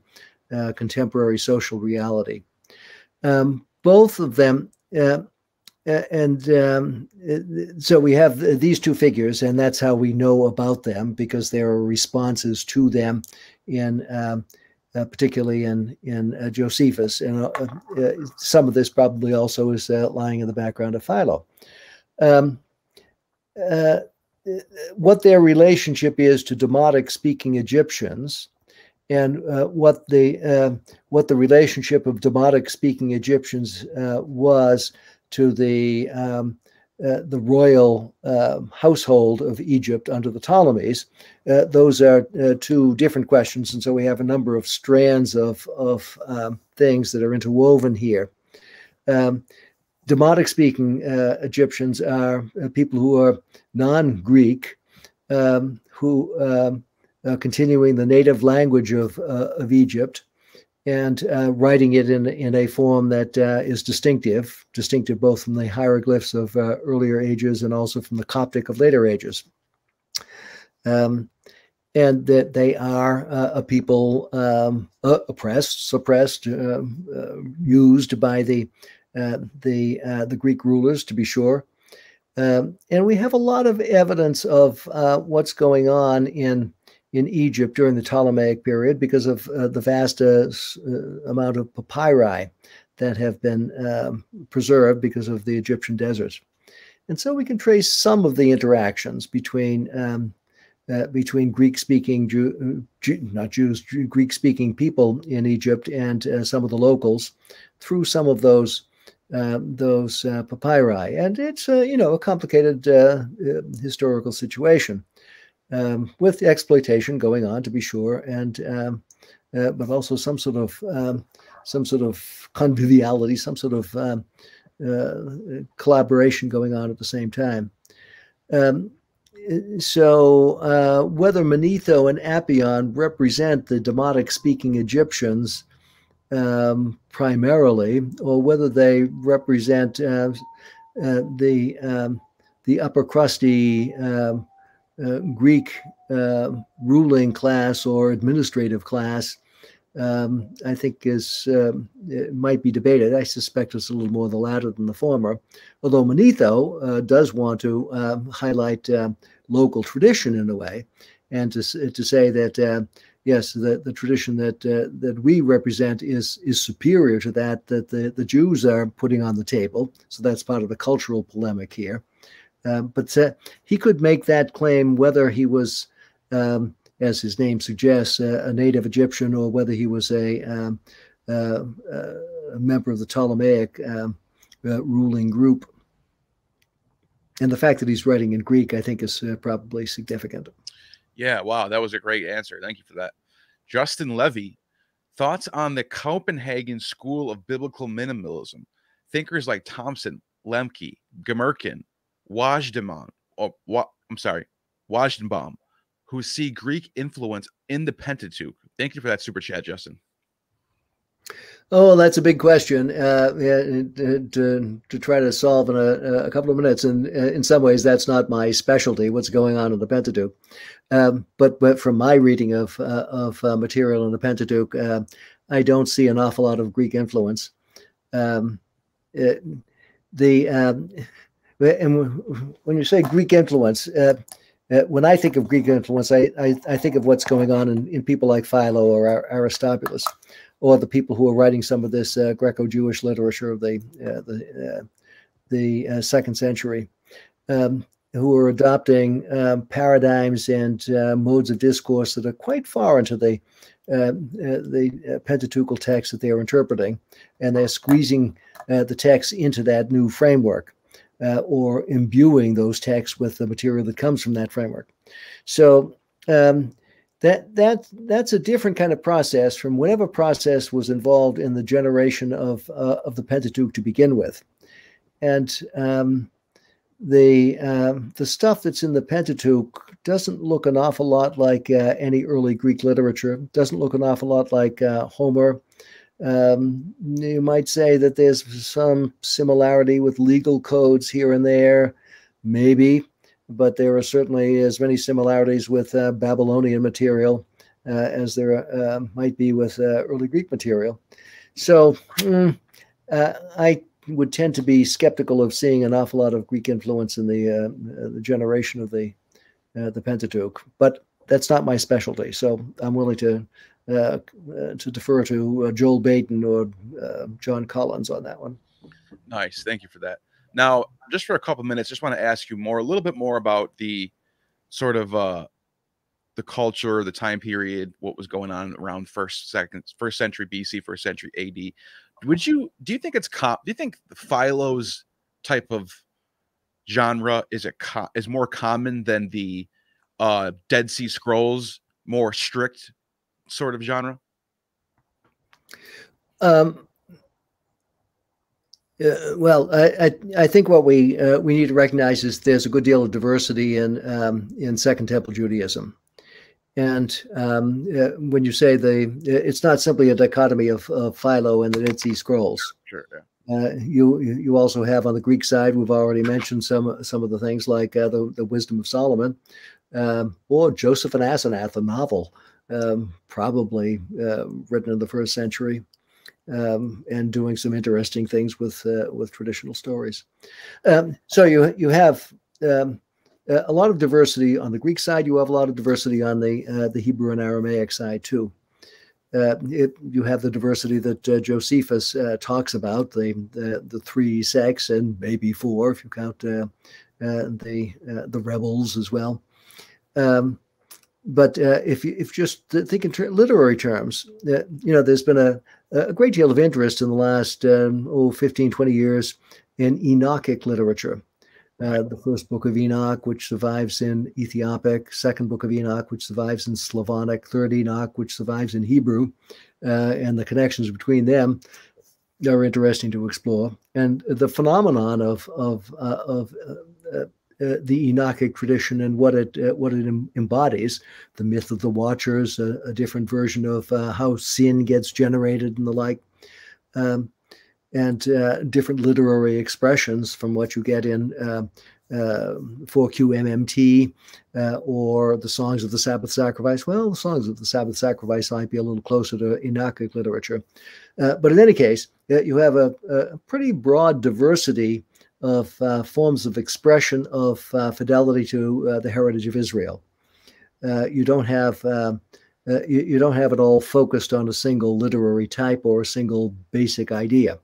uh, contemporary social reality. Um, both of them, uh, and um, so we have these two figures, and that's how we know about them because there are responses to them in. Um, uh, particularly in in uh, Josephus, and uh, uh some of this probably also is uh, lying in the background of Philo. Um, uh, what their relationship is to Demotic speaking Egyptians and what the uh, what the relationship of Demotic speaking Egyptians was to the um, uh, the royal um, household of Egypt under the Ptolemies. Uh, those are uh, two different questions, and so we have a number of strands of of um, things that are interwoven here. Um, Demotic speaking uh, Egyptians are uh, people who are non Greek, um, who um, uh, continuing the native language of, of Egypt and uh, writing it in, in a form that uh, is distinctive, distinctive both from the hieroglyphs of earlier ages and also from the Coptic of later ages. Um, and that they are a people um, oppressed, suppressed, um, used by the uh, the uh, the Greek rulers, to be sure. Um, and we have a lot of evidence of uh, what's going on in in Egypt during the Ptolemaic period because of uh, the vast uh, amount of papyri that have been um, preserved because of the Egyptian deserts. And so we can trace some of the interactions between um, uh, between Greek-speaking Jew, Jew, not Jews, Greek-speaking people in Egypt and uh, some of the locals through some of those uh, those uh, papyri. And it's, uh, you know, a complicated uh, uh, historical situation um, with exploitation going on, to be sure, and um, but also some sort of um, some sort of conviviality, some sort of um, collaboration going on at the same time. Um, so whether Manetho and Apion represent the Demotic-speaking Egyptians um, primarily, or whether they represent uh, uh, the the upper crusty uh, Greek uh, ruling class or administrative class, um, I think is um, might be debated. I suspect it's a little more the latter than the former. Although Manetho uh, does want to um, highlight local tradition in a way, and to to say that yes, the, the tradition that uh, that we represent is is superior to that that the, the Jews are putting on the table. So that's part of the cultural polemic here. Um, but uh, he could make that claim whether he was, um, as his name suggests, uh, a native Egyptian or whether he was a, um, uh, uh, a member of the Ptolemaic um, uh, ruling group. And the fact that he's writing in Greek, I think, is probably significant. Yeah, wow, that was a great answer. Thank you for that. Justin Levy, thoughts on the Copenhagen School of Biblical Minimalism? Thinkers like Thompson, Lemche, Gmirkin, Wajdeman, or what? I'm sorry, Wajdenbaum, who see Greek influence in the Pentateuch. Thank you for that super chat, Justin. Oh, that's a big question uh, to, to try to solve in a, a couple of minutes. And uh, in some ways, that's not my specialty, what's going on in the Pentateuch. Um, but, but from my reading of, uh, of uh, material in the Pentateuch, uh, I don't see an awful lot of Greek influence. Um, it, the um, and when you say Greek influence, uh, when I think of Greek influence, I, I, I, think of what's going on in, in people like Philo or Aristobulus or the people who are writing some of this uh, Greco-Jewish literature of the uh, the uh, the uh, second century, um, who are adopting um, paradigms and uh, modes of discourse that are quite far into the the Pentateuchal text that they are interpreting, and they're squeezing the text into that new framework. Or imbuing those texts with the material that comes from that framework. So um, that that that's a different kind of process from whatever process was involved in the generation of uh, of the Pentateuch to begin with, and um, the um, the stuff that's in the Pentateuch doesn't look an awful lot like uh, any early Greek literature. Doesn't look an awful lot like uh, Homer. Um, you might say that there's some similarity with legal codes here and there, maybe but there are certainly as many similarities with uh, Babylonian material uh, as there uh, might be with uh, early Greek material. So mm, I would tend to be skeptical of seeing an awful lot of Greek influence in the, uh, the generation of the the Pentateuch, but that's not my specialty. So I'm willing to to defer to Joel Baden or John Collins on that one. Nice, thank you for that. Now, just for a couple minutes, just want to ask you more, a little bit more about the sort of uh, the culture, the time period, what was going on around first, second, first century BC, first century AD. Would you do you think it's com- do you think Philo's type of genre is a co- is more common than the uh, Dead Sea Scrolls, more strict sort of genre? Um, uh, well, I, I, I think what we uh, we need to recognize is there's a good deal of diversity in um, in Second Temple Judaism, and um, uh, when you say the it's not simply a dichotomy of, of Philo and the Dead Sea Scrolls. Sure. Yeah. Uh, you you also have on the Greek side we've already mentioned some some of the things like uh, the the Wisdom of Solomon, um, or Joseph and Asenath, a novel, um, probably uh, written in the first century um, and doing some interesting things with uh, with traditional stories. Um, so you you have um, a lot of diversity on the Greek side. You have a lot of diversity on the uh, the Hebrew and Aramaic side too. Uh, it, you have the diversity that uh, Josephus uh, talks about the, the, the three sects and maybe four if you count the the rebels as well. Um, but if you if just think in ter- literary terms, you know, there's been a a great deal of interest in the last um, oh 15 20 years in enochic literature. Uh, the first book of enoch which survives in ethiopic second book of enoch which survives in slavonic third enoch which survives in hebrew uh, and the connections between them are interesting to explore. And the phenomenon of of uh, of uh, the Enochic tradition and what it uh, what it embodies, the myth of the Watchers, a, a different version of uh, how sin gets generated and the like, um, and uh, different literary expressions from what you get in uh, 4QMMT uh, or the Songs of the Sabbath Sacrifice. Well, the Songs of the Sabbath Sacrifice might be a little closer to Enochic literature. But in any case, you have a, a, pretty broad diversity of uh, forms of expression of uh, fidelity to uh, the heritage of Israel. you don't have you, you, don't have it all focused on a single literary type or a single basic idea.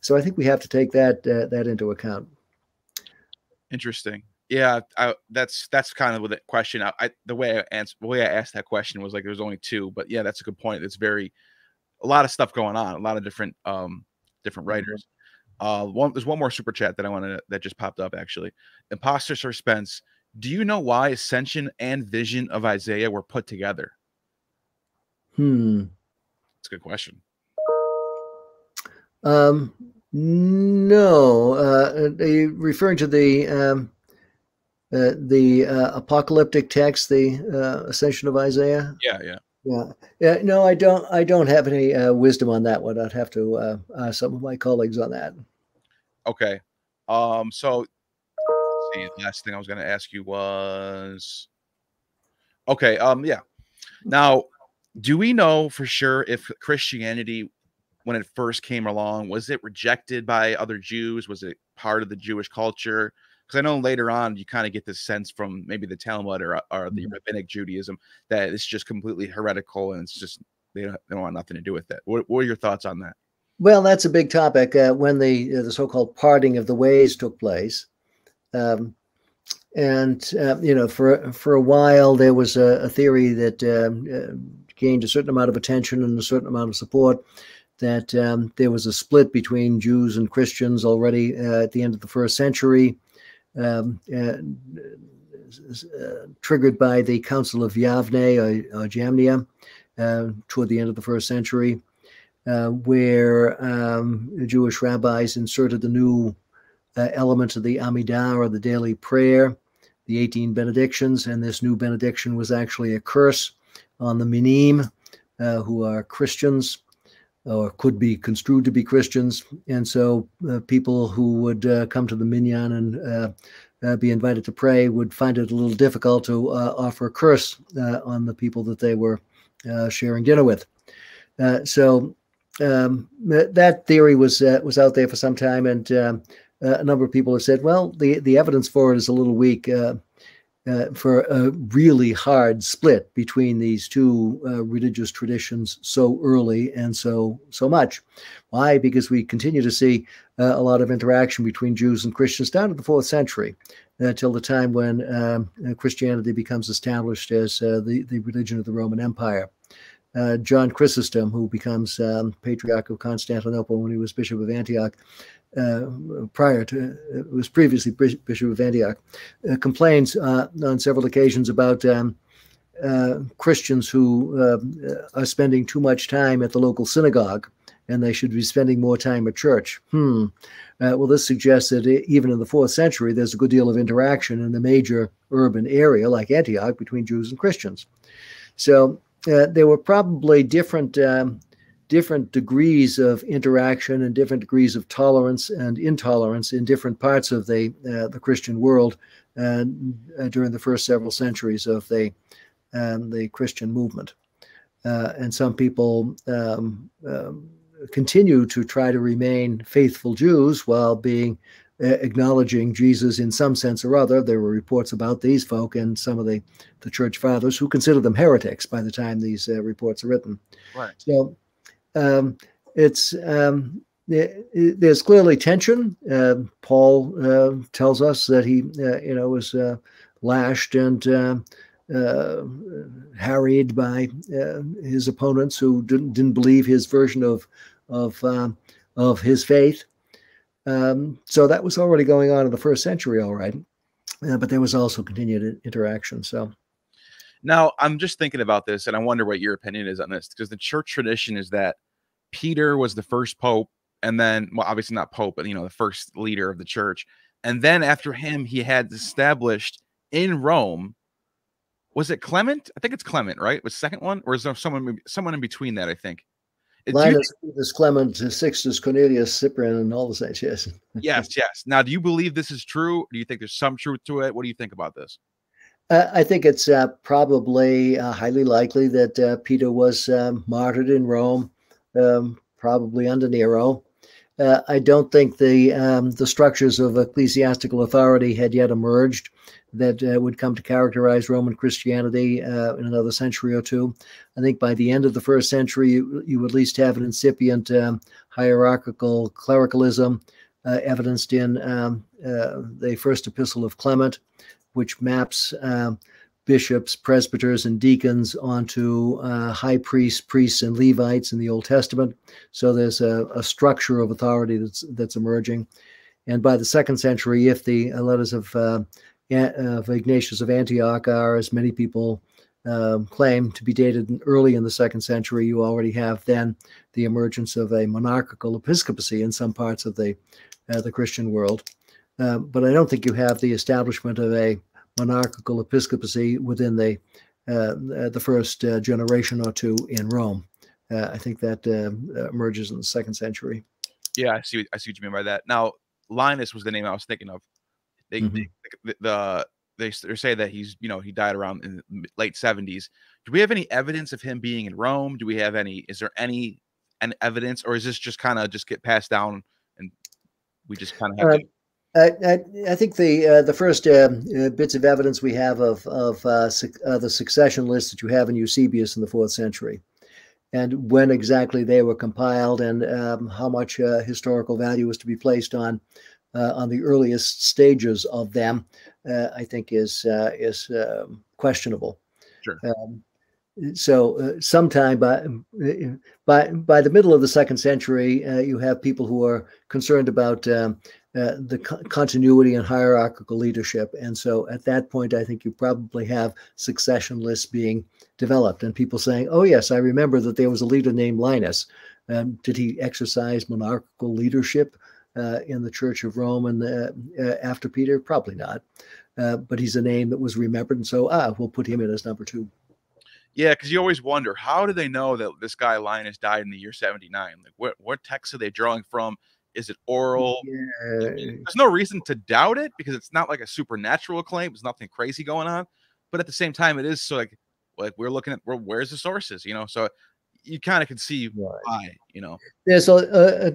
So I think we have to take that that into account. Interesting. Yeah, I, that's that's kind of the question. I, I the way I answered, the way I asked that question was like there's only two, but yeah, that's a good point. It's very a lot of stuff going on, a lot of different um different mm-hmm. writers. Uh, one there's one more super chat that I want to that just popped up actually. Imposter suspense. Do you know why ascension and vision of Isaiah were put together? Hmm. It's a good question. Um, no, uh, are you referring to the um, uh, the uh, apocalyptic text, the uh, Ascension of Isaiah? Yeah, yeah, yeah, yeah. No, I don't. I don't have any uh, wisdom on that one. I'd have to uh, ask some of my colleagues on that. Okay. Um. So, see. Last thing I was going to ask you was, okay. Um. Yeah. Now, do we know for sure if Christianity when it first came along? Was it rejected by other Jews? Was it part of the Jewish culture? Because I know later on you kind of get this sense from maybe the Talmud or, or the mm-hmm. rabbinic Judaism that it's just completely heretical and it's just they don't, they don't want nothing to do with it. What, what are your thoughts on that? Well, that's a big topic. Uh, when the uh, the so-called parting of the ways took place, um, and uh, you know, for for a while there was a, a theory that um, uh, gained a certain amount of attention and a certain amount of support that um, there was a split between Jews and Christians already uh, at the end of the first century, um, uh, uh, triggered by the Council of Yavne or, or Jamnia uh, toward the end of the first century, uh, where um, Jewish rabbis inserted the new uh, element of the Amidah or the daily prayer, the 18 benedictions, and this new benediction was actually a curse on the Minim, who are Christians or could be construed to be Christians. And so uh, people who would uh, come to the minyan and uh, uh be invited to pray would find it a little difficult to uh, offer a curse uh, on the people that they were sharing dinner with. so um, that theory was was out there for some time, and a number of people have said, well, the, the evidence for it is a little weak uh, for a really hard split between these two uh, religious traditions so early and so so much. Why? Because we continue to see uh, a lot of interaction between Jews and Christians down to the fourth century, until uh, the time when um, uh, Christianity becomes established as uh, the the religion of the Roman Empire. John Chrysostom, who becomes um, Patriarch of Constantinople when he was Bishop of Antioch, uh, prior to uh, was previously Bishop of Antioch, uh, complains uh, on several occasions about um, uh, Christians who uh, are spending too much time at the local synagogue and they should be spending more time at church. Hmm. well, this suggests that even in the fourth century, there's a good deal of interaction in the major urban area like Antioch between Jews and Christians. So there were probably different um, different degrees of interaction and different degrees of tolerance and intolerance in different parts of the uh, the Christian world uh, during the first several centuries of the um, the Christian movement. Uh, and some people um, um, continue to try to remain faithful Jews while being uh, acknowledging Jesus in some sense or other. There were reports about these folk and some of the, the church fathers who consider them heretics by the time these uh, reports are written. Right. So um, it's um, it, there's clearly tension. Uh, Paul uh, tells us that he, uh, you know, was uh, lashed and uh, uh, harried by his opponents who didn't, didn't believe his version of of of his faith. Um, so that was already going on in the first century, all right. but there was also continued interaction. So. Now, I'm just thinking about this, and I wonder what your opinion is on this, because the church tradition is that Peter was the first pope, and then, well, obviously not pope, but you know, the first leader of the church. and then after him, he had established in Rome. Was it Clement? I think it's Clement, right? Was second one, or is there someone someone in between that? I think. Linus, Clement, Sixtus, Cornelius, Cyprian, and all the saints. Yes. yes, yes. Now, do you believe this is true? Do you think there's some truth to it? What do you think about this? Uh, I think it's uh, probably uh, highly likely that uh, Peter was um, martyred in Rome, um, probably under Nero. Uh, I don't think the um, the structures of ecclesiastical authority had yet emerged that uh, would come to characterize Roman Christianity uh, in another century or two. I think by the end of the first century, you, you at least have an incipient um, hierarchical clericalism uh, evidenced in um, uh, the first epistle of Clement, which maps um, bishops, presbyters, and deacons onto uh, high priests, priests, and Levites in the Old Testament. So there's a, a, structure of authority that's that's emerging. And by the second century, if the letters of uh, of Ignatius of Antioch are, as many people um, claim, to be dated early in the second century, you already have then the emergence of a monarchical episcopacy in some parts of the uh, the Christian world. Uh, but I don't think you have the establishment of a monarchical episcopacy within the uh, uh the first uh, generation or two in Rome. Uh, I think that emerges in the second century. Yeah, I see. I see what you mean by that. Now, Linus was the name I was thinking of. They, mm-hmm. they the, they, they say that he's you know he died around in the late 70s. Do we have any evidence of him being in Rome? Do we have any? Is there any an evidence, or is this just kind of just get passed down and we just kind of have uh, to? I, I, think the uh, the first uh, uh, bits of evidence we have of of uh, uh, the succession list that you have in Eusebius in the fourth century, and when exactly they were compiled, and um, how much uh, historical value was to be placed on on the earliest stages of them, I think is is um, questionable. Sure. Um, so uh, sometime by by by the middle of the second century, uh, you have people who are concerned about um, uh, the co- continuity and hierarchical leadership, and so at that point, I think you probably have succession lists being developed, and people saying, "Oh yes, I remember that there was a leader named Linus. Um, did he exercise monarchical leadership uh, in the Church of Rome and uh, after Peter? Probably not." but he's a name that was remembered, and so ah, we'll put him in as number two. Yeah, because you always wonder how do they know that this guy Linus died in the year seventy nine? Like, what what text are they drawing from? Is it oral? Yeah. There's no reason to doubt it because it's not like a supernatural claim. There's nothing crazy going on, but at the same time, it is so like like we're looking at where's the sources, you know? So you kind of can see right. why, you know. There's a,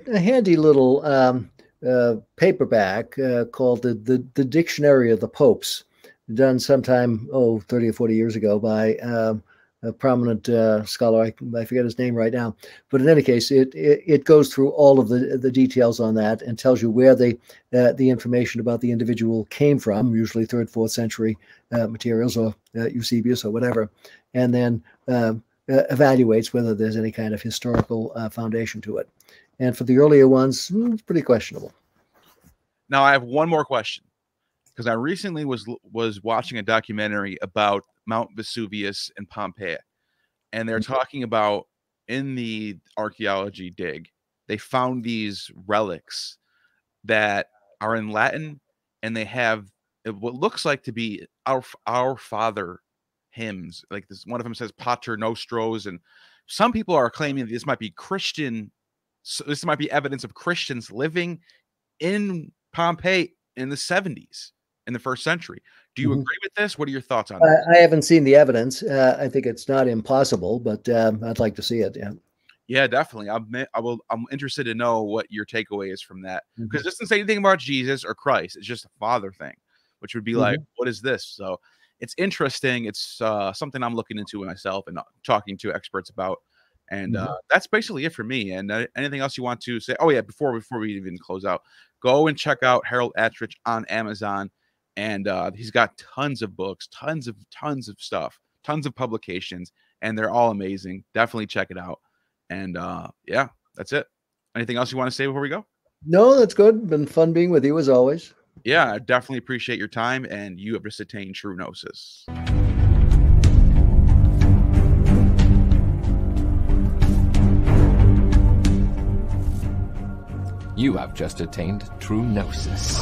a, a handy little um, uh, paperback uh, called the, the the Dictionary of the Popes, done sometime oh 30 or 40 years ago by um, a prominent uh, scholar. I, I, forget his name right now, but in any case, it, it, it goes through all of the the details on that and tells you where the uh, the information about the individual came from, usually third, fourth century uh, materials or uh, Eusebius or whatever, and then um, uh, evaluates whether there's any kind of historical uh, foundation to it. And for the earlier ones, hmm, it's pretty questionable. Now I have one more question because I recently was was watching a documentary about Mount Vesuvius and Pompeii, and they're mm-hmm. talking about in the archaeology dig they found these relics that are in Latin and they have what looks like to be our our Father hymns. Like this, one of them says Pater Nostros, and some people are claiming this might be Christian. So this might be evidence of Christians living in Pompeii in the 70s in the first century. Do you mm-hmm. agree with this? What are your thoughts on that? I haven't seen the evidence. Uh, I think it's not impossible, but um, I'd like to see it. Yeah. Yeah, definitely. I'm I will I'm interested to know what your takeaway is from that because mm-hmm. it doesn't say anything about Jesus or Christ. It's just a father thing, which would be mm-hmm. like, what is this? So it's interesting. It's uh, something I'm looking into myself and uh, talking to experts about. And uh, mm-hmm. that's basically it for me. And uh, anything else you want to say? Oh yeah, before before we even close out, go and check out Harold Attridge on Amazon and uh, he's got tons of books, tons of tons of stuff, tons of publications, and they're all amazing. Definitely check it out. And uh, yeah, that's it. Anything else you want to say before we go? No, that's good. Been fun being with you as always. Yeah, I definitely appreciate your time, and you have just attained true gnosis. You have just attained true gnosis.